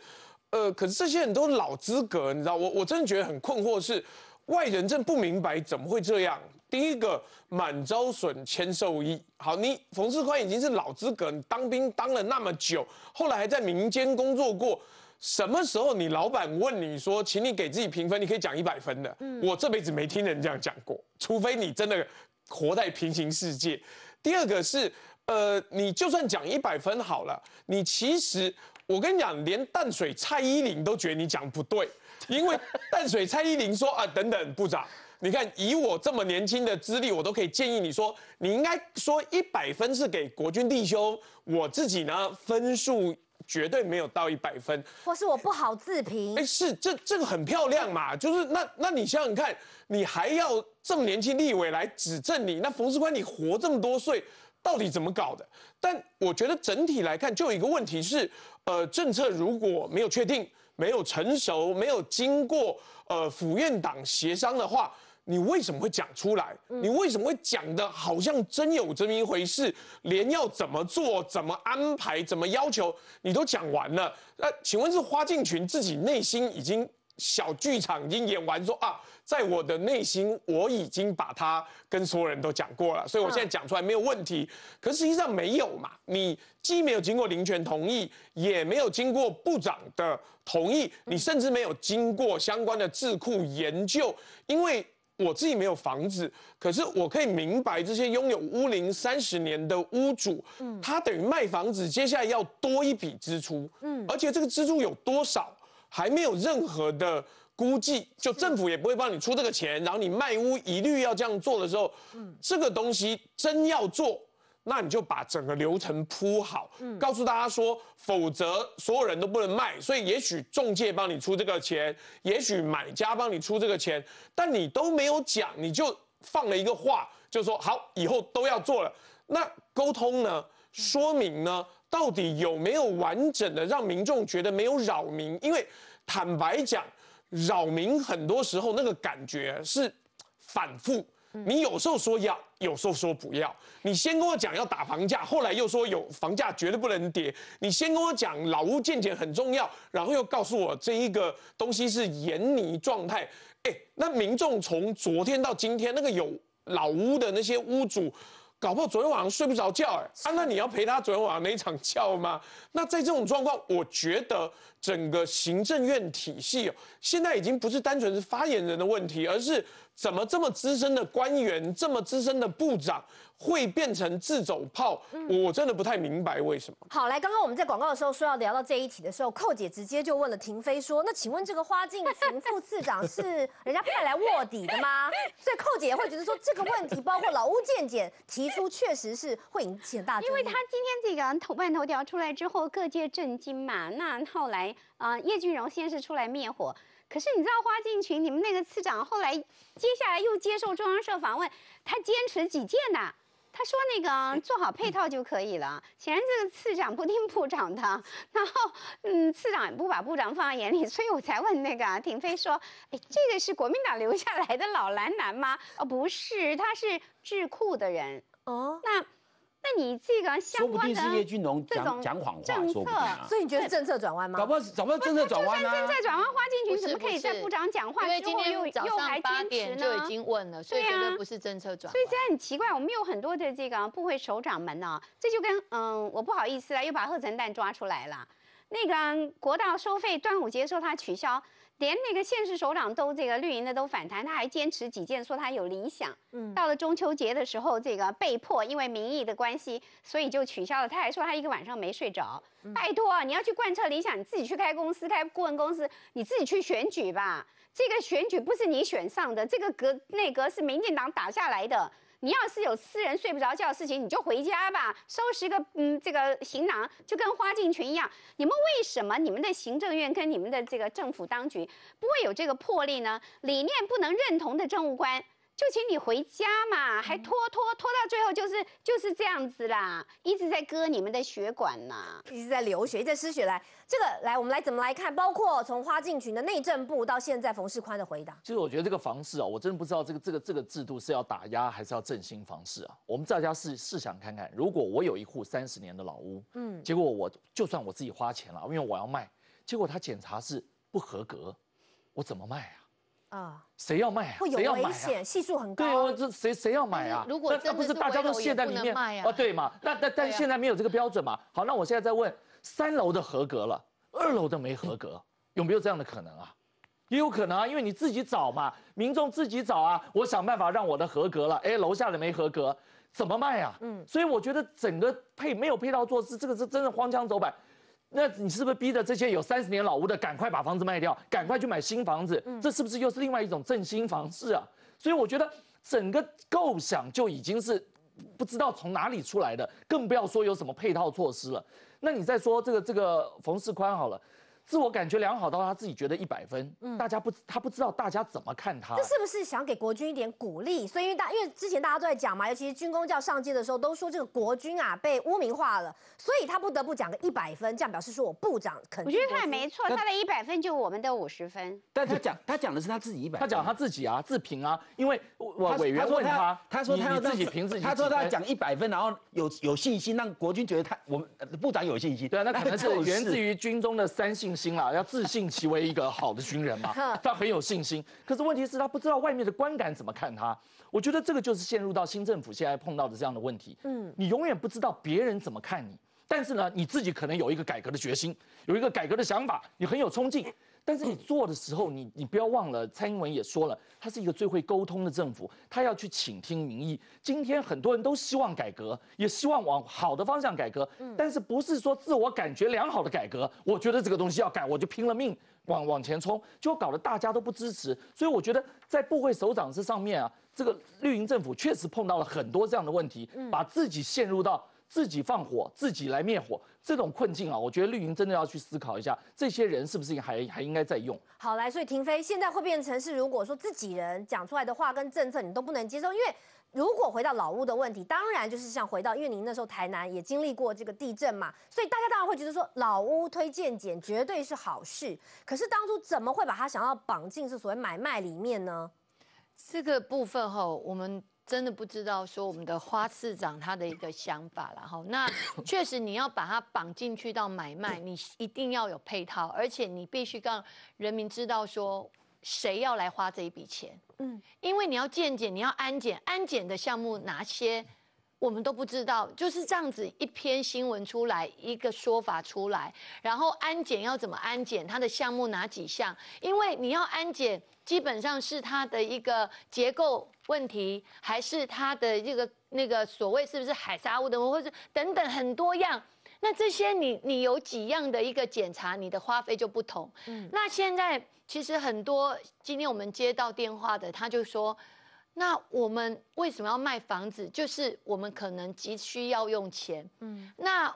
S6: 呃，可是这些人都老资格，你知道，我我真的觉得很困惑，是外人真不明白怎么会这样。第一个满招损，谦受益。好，你冯世宽已经是老资格，你当兵当了那么久，后来还在民间工作过。什么时候你老板问你说，请你给自己评分，你可以讲一百分的？嗯，我这辈子没听人这样讲过，除非你真的活在平行世界。第二个是，呃，你就算讲一百分好了，你其实我跟你讲，连淡水蔡依林都觉得你讲不对，因为淡水蔡依林说啊，等等，部长，你看以我这么年轻的资历，我都可以建议你说，你应该说一百分是给国军弟兄，我自己呢分数。绝对没有到一百分，
S1: 或是我不好自评。
S6: 哎，是这这个很漂亮嘛？就是那那你想想看，你还要这么年轻立委来指证你？那冯世宽，你活这么多岁，到底怎么搞的？但我觉得整体来看，就有一个问题是，呃，政策如果没有确定、没有成熟、没有经过呃府院党协商的话。你为什么会讲出来？你为什么会讲的好像真有这么一回事？连要怎么做、怎么安排、怎么要求，你都讲完了。那请问是花敬群自己内心已经小剧场已经演完，说啊，在我的内心我已经把它跟所有人都讲过了，所以我现在讲出来没有问题。可实际上没有嘛？你既没有经过林权同意，也没有经过部长的同意，你甚至没有经过相关的智库研究，因为。我自己没有房子，可是我可以明白这些拥有屋龄三十年的屋主，嗯，他等于卖房子，接下来要多一笔支出，嗯，而且这个支出有多少还没有任何的估计，就政府也不会帮你出这个钱，然后你卖屋一律要这样做的时候，嗯，这个东西真要做。那你就把整个流程铺好，告诉大家说，否则所有人都不能卖。所以也许中介帮你出这个钱，也许买家帮你出这个钱，但你都没有讲，你就放了一个话，就说好，以后都要做了。那沟通呢？说明呢？到底有没有完整的让民众觉得没有扰民？因为坦白讲，扰民很多时候那个感觉是反复。你有时候说要，有时候说不要。你先跟我讲要打房价，后来又说有房价绝对不能跌。你先跟我讲老屋建检很重要，然后又告诉我这一个东西是严泥状态。哎，那民众从昨天到今天，那个有老屋的那些屋主，搞不好昨天晚上睡不着觉。哎，啊，那你要陪他昨天晚上那一场觉吗？那在这种状况，我觉得整个行政院体系哦，现在已经不是单纯是发言人的问题，而是。怎么这么资深的官员，这么资深的部长会变成自走炮？我真的不太明白为什么。
S1: 好，来，刚刚我们在广告的时候说要聊到这一题的时候，寇姐直接就问了婷飞说：“那请问这个花敬群副次长是人家派来卧底的吗？” 所以寇姐会觉得说这个问题，包括老屋建检提出，确实是会引起很大。
S4: 因为他今天这个头版头条出来之后，各界震惊嘛。那后来啊，叶俊荣先是出来灭火。可是你知道花进群，你们那个次长后来接下来又接受中央社访问，他坚持己见呐，他说那个做好配套就可以了。显然这个次长不听部长的，然后嗯，次长也不把部长放在眼里，所以我才问那个挺飞说，哎，这个是国民党留下来的老蓝男吗？哦，不是，他是智库的人。哦，那。那你这个相关的
S9: 说不定是叶俊龙讲讲谎话，说不定啊。
S1: 所以你觉得政策转弯吗？
S9: 搞不好，搞不好政策转弯
S4: 啊。政策转弯，花进去怎么可以在部长讲话之后又又还坚持
S5: 呢？就已经问了，所以绝对不是政策转弯。
S4: 所以这很奇怪，我们有很多的这个部会首长们呢，这就跟嗯，我不好意思啊，又把贺成蛋抓出来了。那个国道收费，端午节时候他取消。连那个县市首长都这个绿营的都反弹，他还坚持己见，说他有理想。嗯，到了中秋节的时候，这个被迫因为民意的关系，所以就取消了。他还说他一个晚上没睡着。拜托，你要去贯彻理想，你自己去开公司、开顾问公司，你自己去选举吧。这个选举不是你选上的，这个格内阁是民进党打下来的。你要是有私人睡不着觉的事情，你就回家吧，收拾个嗯这个行囊，就跟花敬群一样。你们为什么你们的行政院跟你们的这个政府当局不会有这个魄力呢？理念不能认同的政务官。就请你回家嘛，还拖拖拖到最后就是就是这样子啦，一直在割你们的血管呐，
S1: 一直在流血，一直在失血。来，这个来，我们来怎么来看？包括从花敬群的内政部到现在冯世宽的回答。
S11: 其实我觉得这个房市啊，我真的不知道这个这个这个制度是要打压还是要振兴房市啊。我们大家试试想看看，如果我有一户三十年的老屋，嗯，结果我就算我自己花钱了，因为我要卖，结果他检查是不合格，我怎么卖啊？啊，谁要卖啊？
S1: 会有危险，系数很高。
S11: 对哦，这谁谁要买啊？
S5: 如果
S11: 那不是大家都陷在里面啊？对嘛？那但但现在没有这个标准嘛？好，那我现在在问，三楼的合格了，二楼的没合格，有没有这样的可能啊？也有可能啊，因为你自己找嘛，民众自己找啊，我想办法让我的合格了，哎，楼下的没合格，怎么卖啊？嗯，所以我觉得整个配没有配套措施，这个是真的荒腔走板。那你是不是逼着这些有三十年老屋的赶快把房子卖掉，赶快去买新房子？这是不是又是另外一种振兴房市啊？所以我觉得整个构想就已经是不知道从哪里出来的，更不要说有什么配套措施了。那你再说这个这个冯世宽好了。自我感觉良好到他自己觉得一百分，嗯，大家不他不知道大家怎么看他，
S1: 这是不是想给国军一点鼓励？所以因为大因为之前大家都在讲嘛，尤其是军工教上街的时候，都说这个国军啊被污名化了，所以他不得不讲个一百分，这样表示说我部长肯定。
S4: 我觉得他也没错，他的一百分就我们的五十分。
S9: 但他讲他讲的是他自己一百，
S11: 他讲他自己啊自评啊，因为我委员问他，
S9: 他说他要
S11: 自己评自己，
S9: 他说他讲一百分，然后有有信心让国军觉得他我们部长有信心。
S11: 对啊，那可能 是源自于军中的三信心啦，要自信。其为一个好的军人嘛，他很有信心。可是问题是，他不知道外面的观感怎么看他。我觉得这个就是陷入到新政府现在碰到的这样的问题。嗯，你永远不知道别人怎么看你，但是呢，你自己可能有一个改革的决心，有一个改革的想法，你很有冲劲。但是你做的时候，你你不要忘了，蔡英文也说了，他是一个最会沟通的政府，他要去倾听民意。今天很多人都希望改革，也希望往好的方向改革，但是不是说自我感觉良好的改革？我觉得这个东西要改，我就拼了命往往前冲，就搞得大家都不支持。所以我觉得在部会首长这上面啊，这个绿营政府确实碰到了很多这样的问题，把自己陷入到。自己放火，自己来灭火，这种困境啊，我觉得绿营真的要去思考一下，这些人是不是还还应该再用？
S1: 好，来，所以停飞现在会变成是，如果说自己人讲出来的话跟政策你都不能接受，因为如果回到老屋的问题，当然就是像回到，因为您那时候台南也经历过这个地震嘛，所以大家当然会觉得说老屋推荐减绝对是好事，可是当初怎么会把它想要绑进是所谓买卖里面呢？
S5: 这个部分哈，我们。真的不知道说我们的花市长他的一个想法了哈，那 确实你要把它绑进去到买卖，你一定要有配套，而且你必须让人民知道说谁要来花这一笔钱，嗯，因为你要建检，你要安检，安检的项目哪些我们都不知道，就是这样子一篇新闻出来，一个说法出来，然后安检要怎么安检，它的项目哪几项？因为你要安检。基本上是它的一个结构问题，还是它的这个那个所谓是不是海沙污的，或者等等很多样。那这些你你有几样的一个检查，你的花费就不同。嗯，那现在其实很多今天我们接到电话的，他就说，那我们为什么要卖房子？就是我们可能急需要用钱。嗯，那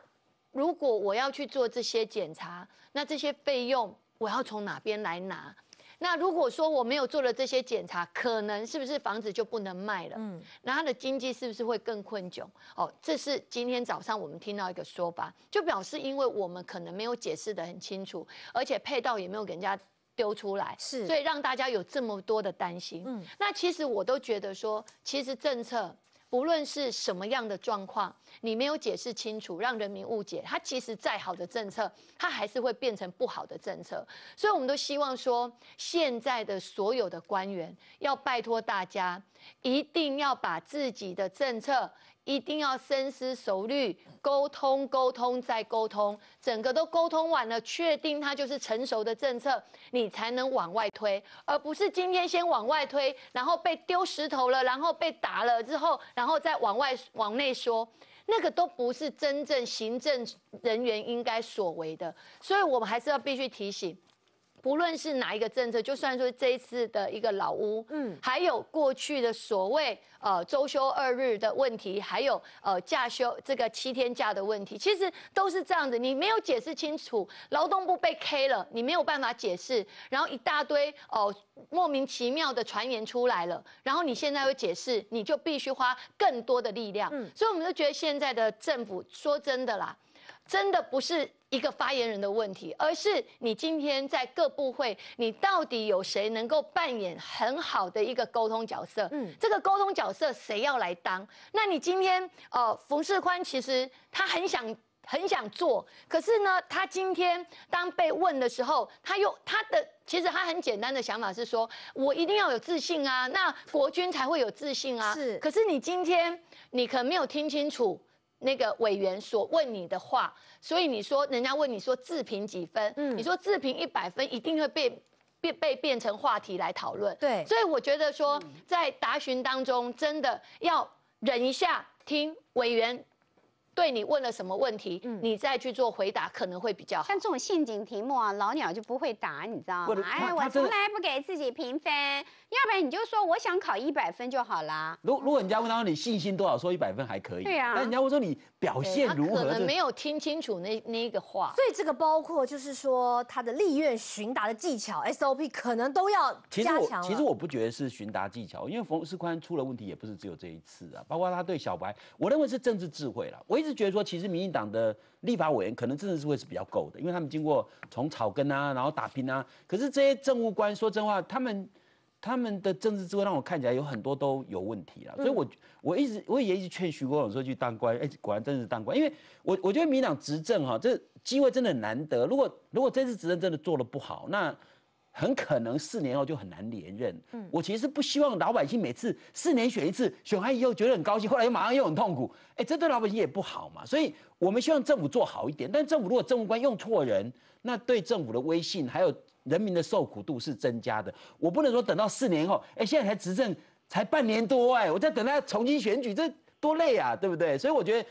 S5: 如果我要去做这些检查，那这些费用我要从哪边来拿？那如果说我没有做了这些检查，可能是不是房子就不能卖了？嗯，那他的经济是不是会更困窘？哦，这是今天早上我们听到一个说法，就表示因为我们可能没有解释的很清楚，而且配套也没有给人家丢出来，
S1: 是，
S5: 所以让大家有这么多的担心。嗯，那其实我都觉得说，其实政策。不论是什么样的状况，你没有解释清楚，让人民误解，它其实再好的政策，它还是会变成不好的政策。所以，我们都希望说，现在的所有的官员要拜托大家，一定要把自己的政策。一定要深思熟虑，沟通沟通再沟通，整个都沟通完了，确定它就是成熟的政策，你才能往外推，而不是今天先往外推，然后被丢石头了，然后被打了之后，然后再往外往内说，那个都不是真正行政人员应该所为的，所以我们还是要必须提醒。不论是哪一个政策，就算说这一次的一个老屋，嗯，还有过去的所谓呃周休二日的问题，还有呃假休这个七天假的问题，其实都是这样子。你没有解释清楚，劳动部被 K 了，你没有办法解释，然后一大堆哦莫名其妙的传言出来了，然后你现在又解释，你就必须花更多的力量。嗯，所以我们就觉得现在的政府，说真的啦。真的不是一个发言人的问题，而是你今天在各部会，你到底有谁能够扮演很好的一个沟通角色？嗯，这个沟通角色谁要来当？那你今天，呃，冯世宽其实他很想很想做，可是呢，他今天当被问的时候，他又他的其实他很简单的想法是说，我一定要有自信啊，那国军才会有自信啊。是，可是你今天你可能没有听清楚。那个委员所问你的话，所以你说人家问你说自评几分，嗯，你说自评一百分，一定会被变被变成话题来讨论。
S1: 对，
S5: 所以我觉得说在答询当中，真的要忍一下，听委员。对你问了什么问题，你再去做回答可能会比较好。
S4: 像这种陷阱题目啊，老鸟就不会答，你知道吗？哎，我从来不给自己评分，要不然你就说我想考一百分就好啦。
S9: 如如果人家问他说你信心多少，说一百分还可以。
S4: 对啊。
S9: 那人家问说你表现如何，
S5: 可能没有听清楚那那个话。
S1: 所以这个包括就是说他的立院询答的技巧 SOP 可能都要加强。
S9: 其实我不觉得是询答技巧，因为冯世宽出了问题也不是只有这一次啊，包括他对小白，我认为是政治智慧了。我一直觉得说，其实民。进党的立法委员可能政治智慧是比较够的，因为他们经过从草根啊，然后打拼啊。可是这些政务官说真话，他们他们的政治智慧让我看起来有很多都有问题了。所以，我我一直我也一直劝徐国勇说去当官，哎，果然真是当官。因为我我觉得民党执政哈，这机会真的很难得。如果如果这次执政真的做的不好，那。很可能四年后就很难连任。嗯，我其实不希望老百姓每次四年选一次，选完以后觉得很高兴，后来又马上又很痛苦。哎，这对老百姓也不好嘛。所以我们希望政府做好一点。但政府如果政务官用错人，那对政府的威信还有人民的受苦度是增加的。我不能说等到四年后，哎，现在才执政才半年多，哎，我在等他重新选举，这多累啊，对不对？所以我觉得。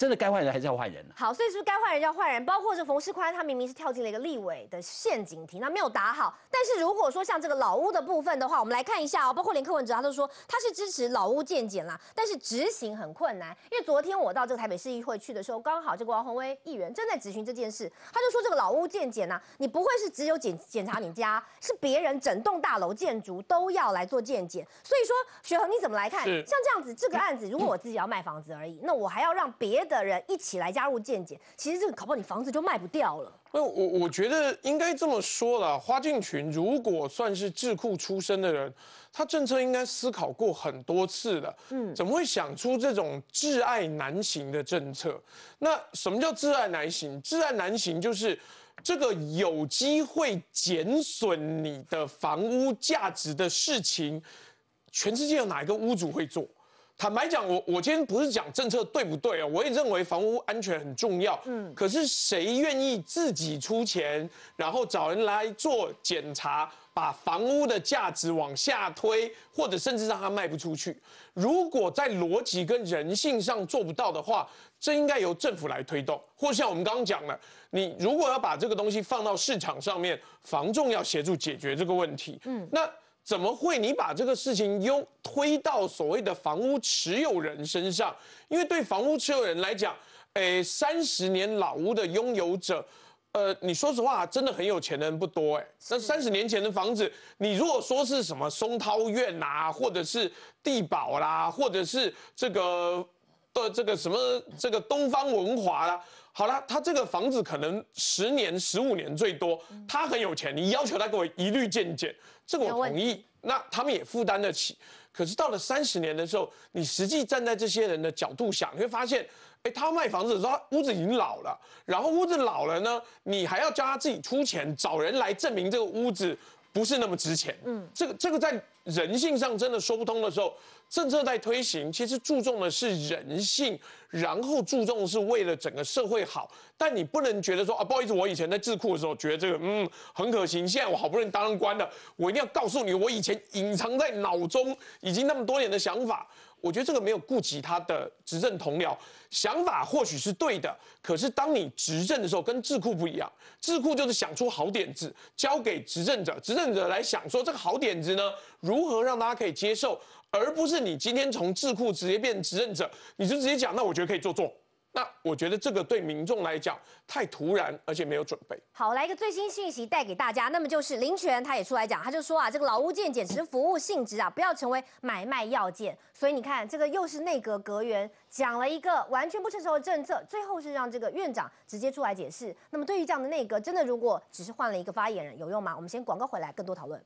S9: 真的该换人还是要换人呢？
S1: 好，所以是不是该换人要换人，包括这冯世宽，他明明是跳进了一个立委的陷阱题，那没有打好。但是如果说像这个老屋的部分的话，我们来看一下哦，包括连柯文哲他都说他是支持老屋建检啦，但是执行很困难。因为昨天我到这个台北市议会去的时候，刚好这个王宏威议员正在质询这件事，他就说这个老屋建检呐，你不会是只有检检查你家，是别人整栋大楼建筑都要来做建检。所以说，雪恒你怎么来看？像这样子这个案子，如果我自己要卖房子而已，那我还要让别的人一起来加入见解，其实这个搞不好你房子就卖不掉了。
S6: 那我我觉得应该这么说了，花敬群如果算是智库出身的人，他政策应该思考过很多次了。嗯，怎么会想出这种挚爱难行的政策？那什么叫挚爱难行？挚爱难行就是这个有机会减损你的房屋价值的事情，全世界有哪一个屋主会做？坦白讲，我我今天不是讲政策对不对啊？我也认为房屋安全很重要。嗯，可是谁愿意自己出钱，然后找人来做检查，把房屋的价值往下推，或者甚至让它卖不出去？如果在逻辑跟人性上做不到的话，这应该由政府来推动，或像我们刚刚讲了，你如果要把这个东西放到市场上面，房仲要协助解决这个问题。嗯，那。怎么会？你把这个事情又推到所谓的房屋持有人身上？因为对房屋持有人来讲，诶，三十年老屋的拥有者，呃，你说实话，真的很有钱的人不多哎。那三十年前的房子，你如果说是什么松涛苑呐，或者是地堡啦，或者是这个的这个什么这个东方文华啦，好了，他这个房子可能十年、十五年最多，他很有钱，你要求他给我一律建减，这个我同意。那他们也负担得起。可是到了三十年的时候，你实际站在这些人的角度想，你会发现。哎，他卖房子的时候，屋子已经老了，然后屋子老了呢，你还要叫他自己出钱找人来证明这个屋子不是那么值钱。嗯，这个这个在人性上真的说不通的时候，政策在推行，其实注重的是人性，然后注重是为了整个社会好。但你不能觉得说啊，不好意思，我以前在智库的时候觉得这个嗯很可行，现在我好不容易当上官了，我一定要告诉你，我以前隐藏在脑中已经那么多年的想法。我觉得这个没有顾及他的执政同僚想法，或许是对的。可是当你执政的时候，跟智库不一样。智库就是想出好点子，交给执政者，执政者来想说这个好点子呢，如何让大家可以接受，而不是你今天从智库直接变执政者，你就直接讲，那我觉得可以做做。那我觉得这个对民众来讲太突然，而且没有准备。
S1: 好，来一个最新信息带给大家，那么就是林权他也出来讲，他就说啊，这个劳务件简直是服务性质啊，不要成为买卖要件。所以你看，这个又是内阁阁员讲了一个完全不成熟的政策，最后是让这个院长直接出来解释。那么对于这样的内阁，真的如果只是换了一个发言人，有用吗？我们先广告回来，更多讨论。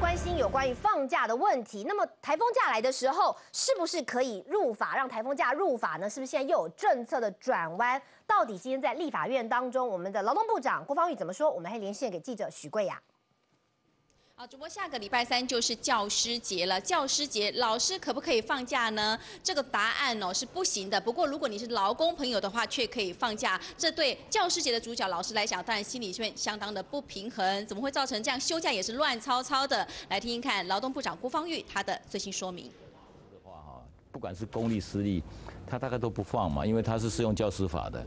S1: 关心有关于放假的问题。那么台风假来的时候，是不是可以入法？让台风假入法呢？是不是现在又有政策的转弯？到底今天在立法院当中，我们的劳动部长郭芳玉怎么说？我们还连线给记者许贵雅。
S17: 好，主播，下个礼拜三就是教师节了。教师节，老师可不可以放假呢？这个答案哦是不行的。不过，如果你是劳工朋友的话，却可以放假。这对教师节的主角老师来讲，当然心里面相当的不平衡。怎么会造成这样？休假也是乱糟糟的。来听听看，劳动部长郭方玉他的最新说明。
S18: 的话哈，不管是公立私立，他大概都不放嘛，因为他是适用教师法的，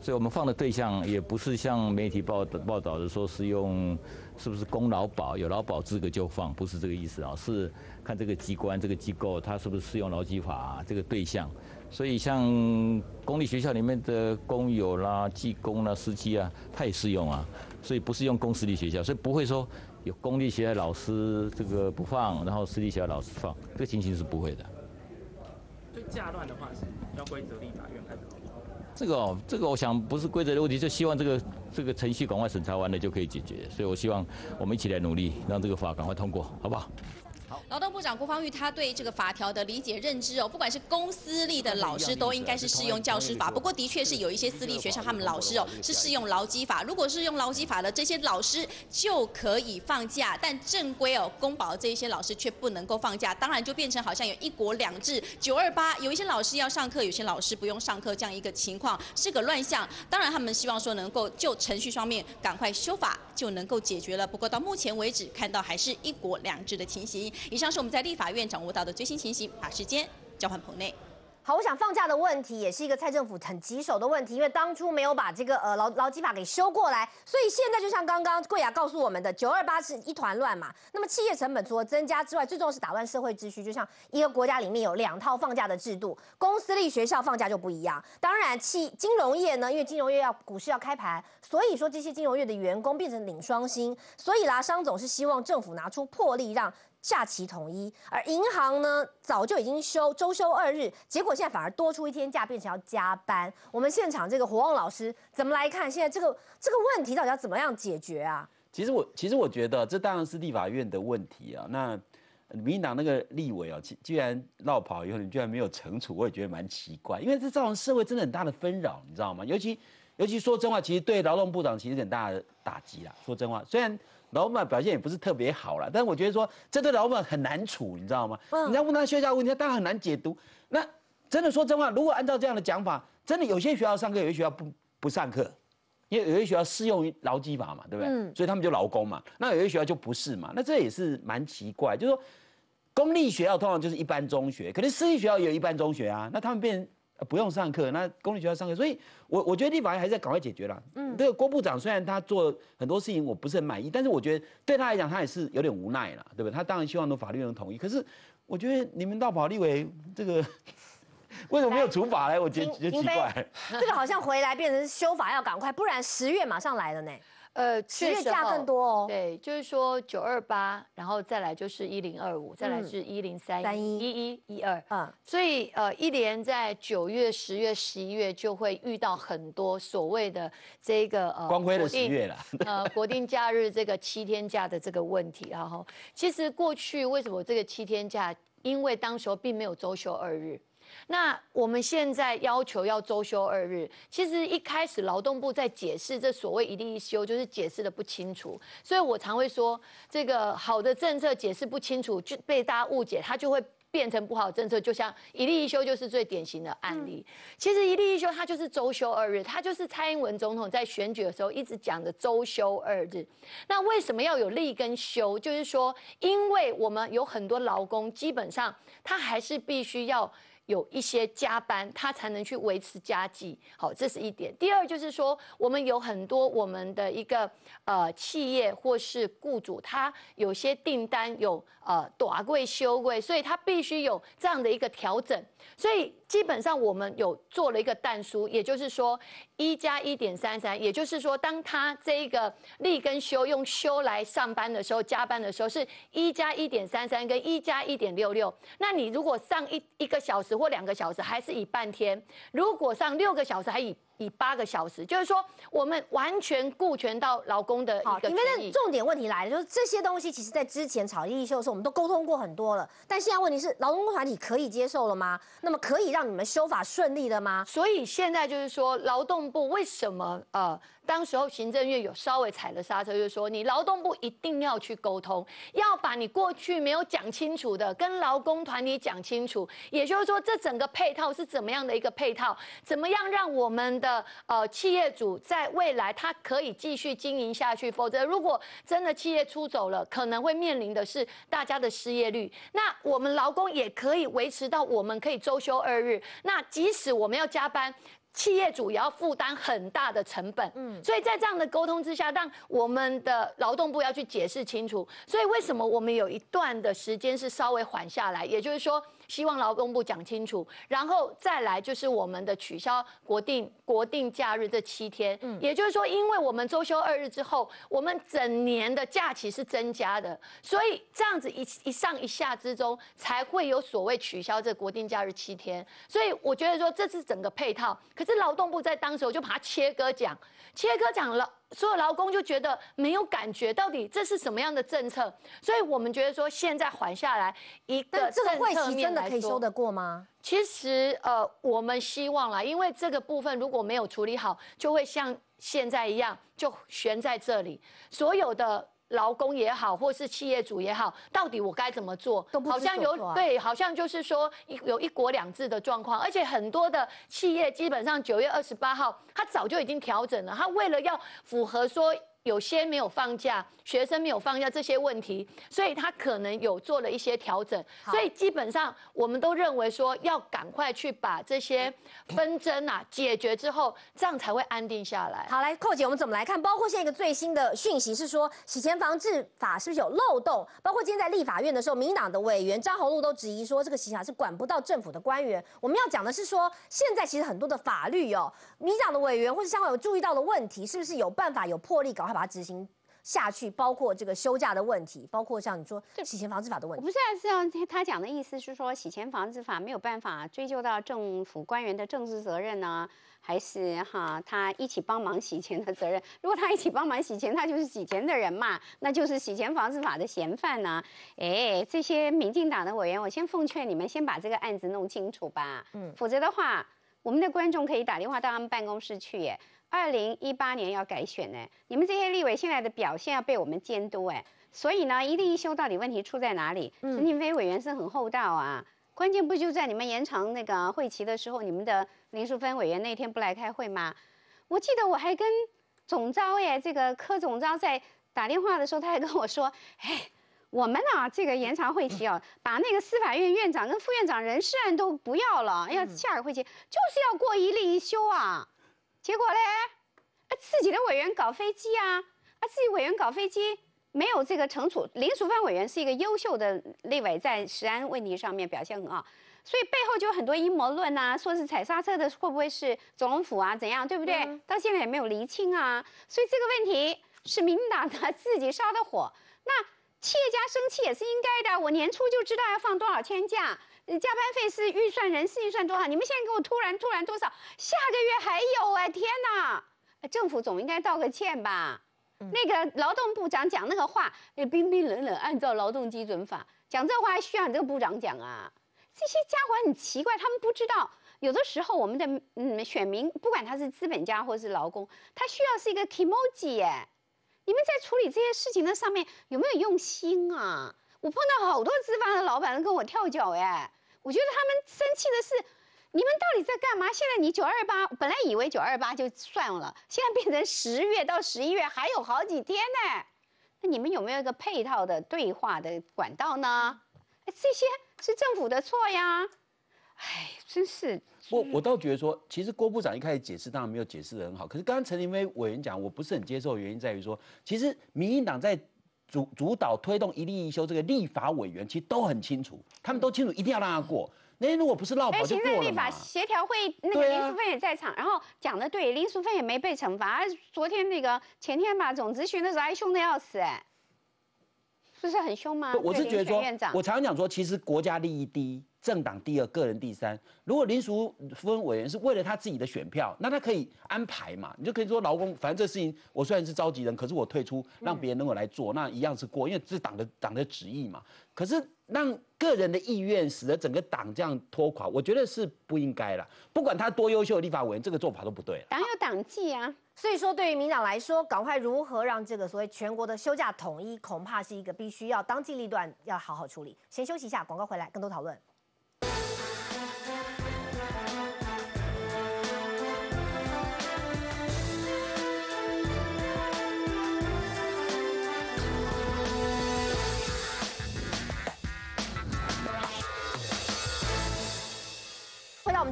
S18: 所以我们放的对象也不是像媒体报报道的说是用。是不是公劳保有劳保资格就放？不是这个意思啊，是看这个机关、这个机构，它是不是适用劳基法这个对象。所以像公立学校里面的工友啦、技工啦、司机啊，他也适用啊。所以不是用公私立学校，所以不会说有公立学校老师这个不放，然后私立学校老师放，这个情形是不会的。
S11: 对价乱的话是要规则立？
S18: 这个，这个我想不是规则的问题，就希望这个这个程序赶快审查完了就可以解决，所以我希望我们一起来努力，让这个法赶快通过，好不好？
S17: 劳动部长郭方玉他对这个法条的理解认知哦，不管是公私立的老师都应该是适用教师法。不过的确是有一些私立学校，他们老师哦是适用劳基法。如果是用劳基法的这些老师就可以放假，但正规哦公保的这一些老师却不能够放假。当然就变成好像有一国两制，九二八有一些老师要上课，有些老师不用上课这样一个情况，是个乱象。当然他们希望说能够就程序方面赶快修法就能够解决了。不过到目前为止看到还是一国两制的情形。以上是我们在立法院掌握到的最新情形，把时间交换棚内。
S1: 好，我想放假的问题也是一个蔡政府很棘手的问题，因为当初没有把这个呃劳劳基法给修过来，所以现在就像刚刚贵雅告诉我们的，九二八是一团乱嘛。那么企业成本除了增加之外，最重要是打乱社会秩序。就像一个国家里面有两套放假的制度，公私立学校放假就不一样。当然，企金融业呢，因为金融业要股市要开盘，所以说这些金融业的员工变成领双薪。所以啦，商总是希望政府拿出魄力让。假期统一，而银行呢早就已经休周休二日，结果现在反而多出一天假，变成要加班。我们现场这个火旺老师怎么来看现在这个这个问题到底要怎么样解决啊？
S9: 其实我其实我觉得这当然是立法院的问题啊。那民进党那个立委啊，居然绕跑以后，你居然没有惩处，我也觉得蛮奇怪，因为这造成社会真的很大的纷扰，你知道吗？尤其尤其说真话，其实对劳动部长其实很大的打击啦。说真话，虽然。老板表现也不是特别好了，但是我觉得说这对老板很难处，你知道吗？你要问他学校问题，他很难解读。那真的说真话，如果按照这样的讲法，真的有些学校上课，有些学校不不上课，因为有些学校适用于劳基法嘛，对不对？嗯。所以他们就劳工嘛。那有些学校就不是嘛。那这也是蛮奇怪，就是说公立学校通常就是一般中学，可是私立学校也有一般中学啊。那他们变呃不用上课，那公立学校上课，所以我我觉得立法院还是要赶快解决了。嗯，这个郭部长虽然他做很多事情我不是很满意，但是我觉得对他来讲他也是有点无奈了，对不对？他当然希望的法律能统一，可是我觉得你们到保立委这个 为什么没有处罚呢？我觉得觉得奇怪。
S1: 这个好像回来变成修法要赶快，不然十月马上来了呢。
S5: 呃，
S1: 七月假更多哦。
S5: 对，就是说九二八，然后再来就是一零二五，再来是一零三一、一一一二。
S1: 嗯，
S5: 所以呃，一连在九月、十月、十一月就会遇到很多所谓的这个呃
S9: 光辉的
S5: 国定
S9: 十月了
S5: 呃，国定假日这个七天假的这个问题，然后其实过去为什么这个七天假？因为当时候并没有周休二日。那我们现在要求要周休二日，其实一开始劳动部在解释这所谓一例一休，就是解释的不清楚，所以我常会说，这个好的政策解释不清楚，就被大家误解，它就会。变成不好的政策，就像一例一休就是最典型的案例。其实一例一休它就是周休二日，它就是蔡英文总统在选举的时候一直讲的周休二日。那为什么要有例跟休？就是说，因为我们有很多劳工，基本上他还是必须要。有一些加班，他才能去维持家计。好，这是一点。第二就是说，我们有很多我们的一个呃企业或是雇主，他有些订单有呃短柜休柜，所以他必须有这样的一个调整。所以基本上我们有做了一个淡书，也就是说一加一点三三，也就是说，当他这一个立跟休用休来上班的时候，加班的时候是一加一点三三跟一加一点六六。那你如果上一一个小时或两个小时，还是以半天；如果上六个小时，还以以八个小时。就是说，我们完全顾全到劳工的一个
S1: 因为
S5: 权益。
S1: 那重点问题来了，就是这些东西其实在之前炒一休的时候，我们都沟通过很多了。但现在问题是，劳动团体可以接受了吗？那么可以让你们修法顺利的吗？
S5: 所以现在就是说，劳动部为什么呃，当时候行政院有稍微踩了刹车，就说你劳动部一定要去沟通，要把你过去没有讲清楚的跟劳工团体讲清楚。也就是说，这整个配套是怎么样的一个配套？怎么样让我们的呃企业主在未来他可以继续经营下去？否则，如果真的企业出走了，可能会面临的是大家的失业率。那我们劳工也可以维持到我们可以周休二日。那即使我们要加班。企业主也要负担很大的成本，嗯，所以在这样的沟通之下，让我们的劳动部要去解释清楚。所以为什么我们有一段的时间是稍微缓下来？也就是说，希望劳动部讲清楚，然后再来就是我们的取消国定国定假日这七天，嗯，也就是说，因为我们周休二日之后，我们整年的假期是增加的，所以这样子一一上一下之中，才会有所谓取消这国定假日七天。所以我觉得说这是整个配套，可是劳动部在当时我就把它切割讲，切割讲了。所有劳工就觉得没有感觉，到底这是什么样的政策？所以我们觉得说，现在缓下来一个
S1: 但这个会
S5: 政策
S1: 期真的可以修得过吗？
S5: 其实呃，我们希望啦，因为这个部分如果没有处理好，就会像现在一样，就悬在这里。所有的劳工也好，或是企业主也好，到底我该怎么做？
S1: 不
S5: 好像有对，好像就是说一有一国两制的状况，而且很多的企业基本上九月二十八号，他早就已经调整了，他为了要符合说。有些没有放假，学生没有放假这些问题，所以他可能有做了一些调整。所以基本上我们都认为说，要赶快去把这些纷争啊解决之后，这样才会安定下来。
S1: 好，来，寇姐，我们怎么来看？包括现在一个最新的讯息是说，洗钱防治法是不是有漏洞？包括今天在立法院的时候，民进党的委员张宏禄都质疑说，这个洗钱法是管不到政府的官员。我们要讲的是说，现在其实很多的法律哦，民进党的委员或者相关有注意到的问题，是不是有办法有魄力，赶快把它执行？下去，包括这个休假的问题，包括像你说洗钱防治法的问题。
S4: 我不是啊是啊，他讲的意思是说，洗钱防治法没有办法追究到政府官员的政治责任呢，还是哈他一起帮忙洗钱的责任？如果他一起帮忙洗钱，他就是洗钱的人嘛，那就是洗钱防治法的嫌犯呢。哎，这些民进党的委员，我先奉劝你们先把这个案子弄清楚吧，嗯，否则的话，我们的观众可以打电话到他们办公室去耶。二零一八年要改选呢，你们这些立委现在的表现要被我们监督哎，所以呢，一例一休到底问题出在哪里？陈廷飞委员是很厚道啊，关键不就在你们延长那个会期的时候，你们的林淑芬委员那天不来开会吗？我记得我还跟总招哎，这个柯总招在打电话的时候，他还跟我说，哎，我们呢这个延长会期啊，把那个司法院院长跟副院长人事案都不要了，要下个会期就是要过一例一休啊。结果嘞，啊自己的委员搞飞机啊，啊自己委员搞飞机。没有这个惩处，林淑芬委员是一个优秀的立委，在食安问题上面表现很好，所以背后就有很多阴谋论啊，说是踩刹车的会不会是总统府啊，怎样，对不对？到现在也没有厘清啊，所以这个问题是民进党他自己烧的火。那企业家生气也是应该的，我年初就知道要放多少天假，加班费是预算人事预算多少，你们现在给我突然突然多少，下个月还有哎，天哪！政府总应该道个歉吧。那个劳动部长讲那个话，也冰冰冷冷，按照劳动基准法讲这话，还需要你这个部长讲啊？这些家伙很奇怪，他们不知道，有的时候我们的嗯选民，不管他是资本家或是劳工，他需要是一个 emoji 耶。你们在处理这些事情的上面有没有用心啊？我碰到好多资方的老板都跟我跳脚哎，我觉得他们生气的是。你们到底在干嘛？现在你九二八本来以为九二八就算了，现在变成十月到十一月还有好几天呢。那你们有没有一个配套的对话的管道呢？这些是政府的错呀。哎，真是。
S9: 我我倒觉得说，其实郭部长一开始解释当然没有解释的很好。可是刚刚陈林飞委员讲，我不是很接受的原因在于说，其实民进党在主主导推动一例一休这个立法委员，其实都很清楚，他们都清楚一定要让他过。那如果不是闹跑就过了
S4: 行政立法协调会那个林淑芬也在场，然后讲的对，林淑芬也没被惩罚。昨天那个前天吧，总咨询的时候还凶的要死，哎，不是很凶吗？
S9: 我是觉得说，我常常讲说，其实国家利益第一。政党第二，个人第三。如果林淑芬委员是为了他自己的选票，那他可以安排嘛？你就可以说，劳工，反正这事情我虽然是召集人，可是我退出，让别人能够来做，那一样是过，因为这是党的党的旨意嘛。可是让个人的意愿使得整个党这样拖垮，我觉得是不应该了。不管他多优秀的立法委员，这个做法都不对。
S4: 党有党纪啊，
S1: 所以说对于民党来说，赶快如何让这个所谓全国的休假统一，恐怕是一个必须要当机立断，要好好处理。先休息一下，广告回来更多讨论。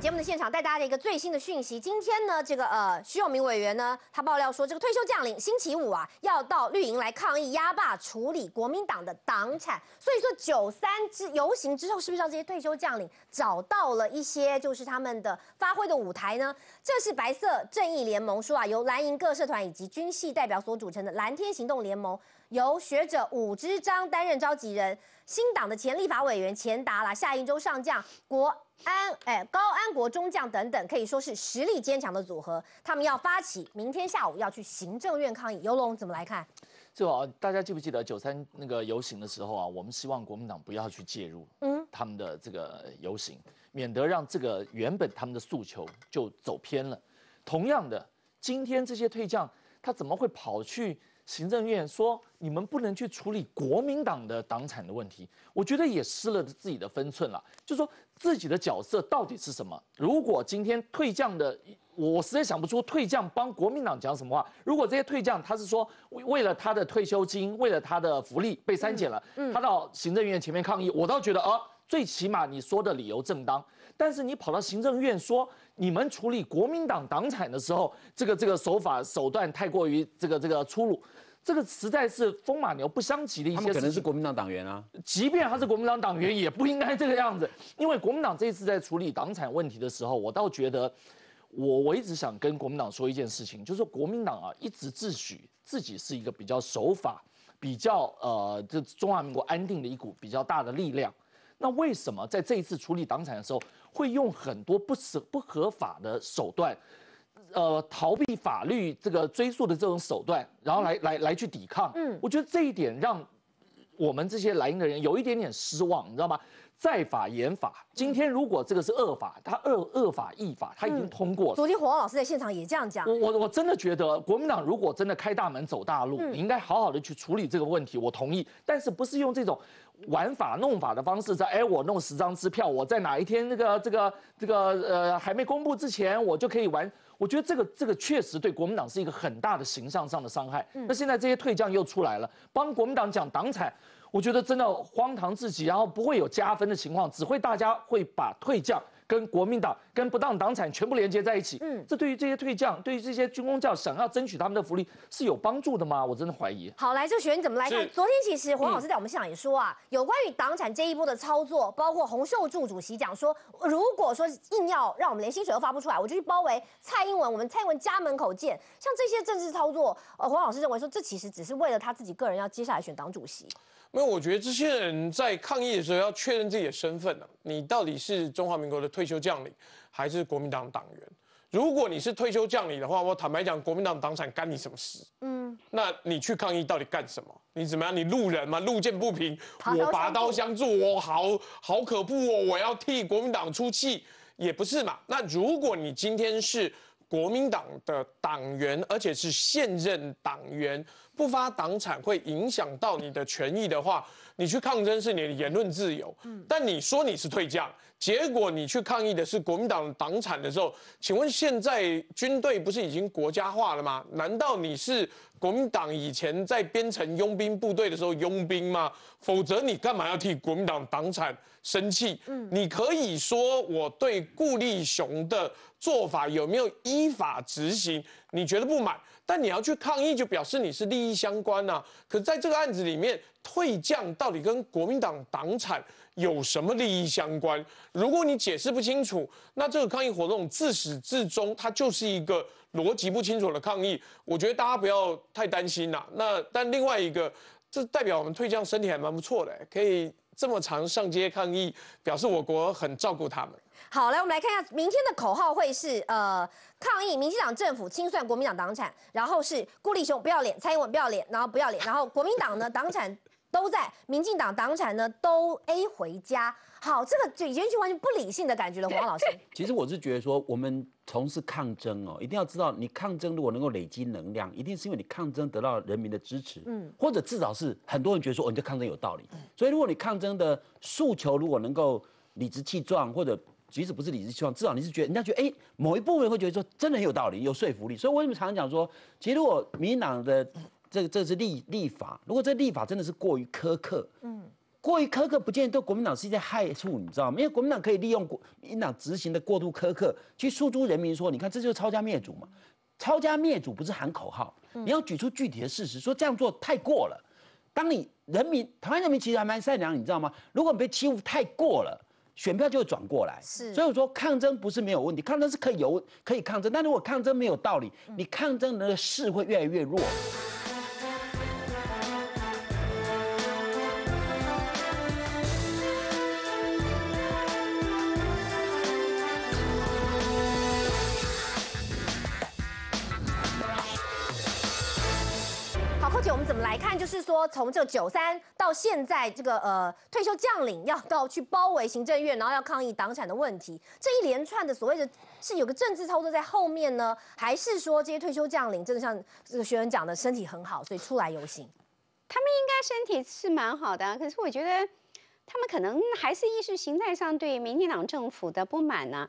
S1: 们节目的现场带大家的一个最新的讯息，今天呢，这个呃徐永明委员呢，他爆料说，这个退休将领星期五啊，要到绿营来抗议压霸处理国民党的党产。所以说九三之游行之后，是不是让这些退休将领找到了一些就是他们的发挥的舞台呢？这是白色正义联盟说啊，由蓝营各社团以及军系代表所组成的蓝天行动联盟，由学者武之章担任召集人，新党的前立法委员钱达啦，下一周上将国。安哎，高安国中将等等，可以说是实力坚强的组合。他们要发起明天下午要去行政院抗议。游龙怎么来看？
S11: 就啊，大家记不记得九三那个游行的时候啊？我们希望国民党不要去介入，嗯，他们的这个游行，免得让这个原本他们的诉求就走偏了。同样的，今天这些退将，他怎么会跑去？行政院说你们不能去处理国民党的党产的问题，我觉得也失了自己的分寸了。就说自己的角色到底是什么？如果今天退将的，我实在想不出退将帮国民党讲什么话。如果这些退将他是说为了他的退休金，为了他的福利被删减了，他到行政院前面抗议，我倒觉得呃，最起码你说的理由正当。但是你跑到行政院说。你们处理国民党党产的时候，这个这个手法手段太过于这个这个粗鲁，这个实在是风马牛不相及的一些。他
S9: 们可能是国民党党员啊，
S11: 即便他是国民党党员，也不应该这个样子。因为国民党这一次在处理党产问题的时候，我倒觉得，我我一直想跟国民党说一件事情，就是国民党啊，一直自诩自己是一个比较守法、比较呃这中华民国安定的一股比较大的力量。那为什么在这一次处理党产的时候，会用很多不合不合法的手段，呃，逃避法律这个追诉的这种手段，然后来来来去抵抗？嗯，我觉得这一点让我们这些来英的人有一点点失望，你知道吗？在法严法，今天如果这个是恶法，他恶恶法异法，他已经通过了。
S1: 昨天黄老师在现场也这样讲。
S11: 我我我真的觉得国民党如果真的开大门走大路，你应该好好的去处理这个问题。我同意，但是不是用这种玩法弄法的方式，在哎我弄十张支票，我在哪一天那个这个这个呃还没公布之前，我就可以玩。我觉得这个这个确实对国民党是一个很大的形象上的伤害。那现在这些退将又出来了，帮国民党讲党产。我觉得真的荒唐至极，然后不会有加分的情况，只会大家会把退将。跟国民党、跟不当党产全部连接在一起，嗯，这对于这些退将、对于这些军工教想要争取他们的福利是有帮助的吗？我真的怀疑。
S1: 好，来，这个学员怎么来看？昨天其实黄老师在我们现场也说啊，有关于党产这一波的操作，包括洪秀柱主席讲说，如果说硬要让我们连薪水都发不出来，我就去包围蔡英文，我们蔡英文家门口见。像这些政治操作，呃，黄老师认为说，这其实只是为了他自己个人要接下来选党主席。
S6: 因为我觉得这些人在抗议的时候要确认自己的身份呢，你到底是中华民国的退休将领，还是国民党党员？如果你是退休将领的话，我坦白讲，国民党党产干你什么事？嗯，那你去抗议到底干什么？你怎么样？你路人嘛，路见不平，我拔刀相助，我好好可怖哦！我要替国民党出气，也不是嘛。那如果你今天是国民党的党员，而且是现任党员。不发党产会影响到你的权益的话，你去抗争是你的言论自由。嗯，但你说你是退将，结果你去抗议的是国民党党产的时候，请问现在军队不是已经国家化了吗？难道你是国民党以前在编成佣兵部队的时候佣兵吗？否则你干嘛要替国民党党产生气？嗯，你可以说我对顾立雄的做法有没有依法执行，你觉得不满？但你要去抗议，就表示你是利益相关呐。可是在这个案子里面，退将到底跟国民党党产有什么利益相关？如果你解释不清楚，那这个抗议活动自始至终它就是一个逻辑不清楚的抗议。我觉得大家不要太担心呐。那但另外一个，这代表我们退将身体还蛮不错的，可以这么长上街抗议，表示我国很照顾他们。
S1: 好，来我们来看一下明天的口号会是呃抗议民进党政府清算国民党党产，然后是孤立雄不要脸，蔡英文不要脸，然后不要脸，然后国民党呢党产都在，民进党党产呢都 A 回家。好，这个就已经是完全不理性的感觉了，黄老师。
S9: 其实我是觉得说，我们从事抗争哦，一定要知道，你抗争如果能够累积能量，一定是因为你抗争得到人民的支持，嗯，或者至少是很多人觉得说，哦，你这抗争有道理。所以如果你抗争的诉求如果能够理直气壮，或者即使不是理直气壮，至少你是觉得人家觉得哎，某一部分人会觉得说真的很有道理，有说服力。所以为什么常常讲说，其实如果民进党的这个这是立立法，如果这立法真的是过于苛刻，嗯，过于苛刻，不见得对国民党是一件害处，你知道吗？因为国民党可以利用国民党执行的过度苛刻，去诉诸人民说，你看这就是抄家灭祖嘛。抄家灭祖不是喊口号，你要举出具体的事实，说这样做太过了。当你人民台湾人民其实还蛮善良，你知道吗？如果你被欺负太过了。选票就会转过来，是，所以我说抗争不是没有问题，抗争是可以有可以抗争，但如果抗争没有道理，你抗争的势会越来越弱。
S1: 们来看？就是说，从这九三到现在，这个呃退休将领要到去包围行政院，然后要抗议党产的问题，这一连串的所谓的，是有个政治操作在后面呢，还是说这些退休将领真的像这个学员讲的，身体很好，所以出来游行？
S4: 他们应该身体是蛮好的，可是我觉得。他们可能还是意识形态上对民进党政府的不满呢，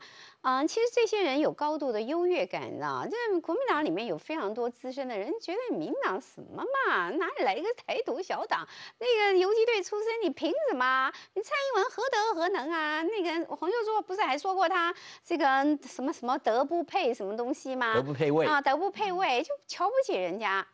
S4: 其实这些人有高度的优越感啊。这国民党里面有非常多资深的人，觉得民党什么嘛，哪里来一个台独小党？那个游击队出身，你凭什么？你蔡英文何德何能啊？那个黄秀柱不是还说过他这个什么什么德不配什么东西吗？
S9: 德不配位
S4: 啊，德不配位，就瞧不起人家。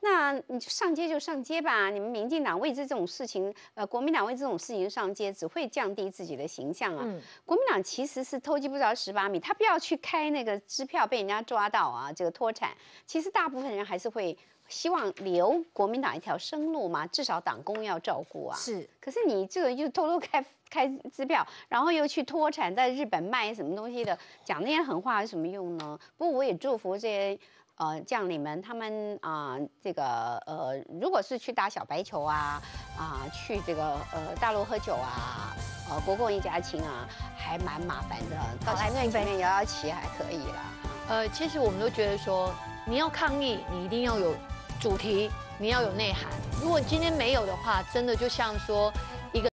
S4: 那你就上街就上街吧，你们民进党为这种事情，呃，国民党为这种事情上街，只会降低自己的形象啊。国民党其实是偷鸡不着蚀把米，他不要去开那个支票被人家抓到啊，这个脱产。其实大部分人还是会希望留国民党一条生路嘛，至少党工要照顾啊。
S1: 是，
S4: 可是你这个又偷偷开开支票，然后又去脱产，在日本卖什么东西的，讲那些狠话有什么用呢？不过我也祝福这些。呃，将领们，他们啊，这个呃，如果是去打小白球啊，啊，去这个呃大陆喝酒啊，呃，国共一家亲啊，还蛮麻烦的。到来那边摇摇旗还可以啦。
S5: 呃，其实我们都觉得说，你要抗议，你一定要有主题，你要有内涵。如果今天没有的话，真的就像说。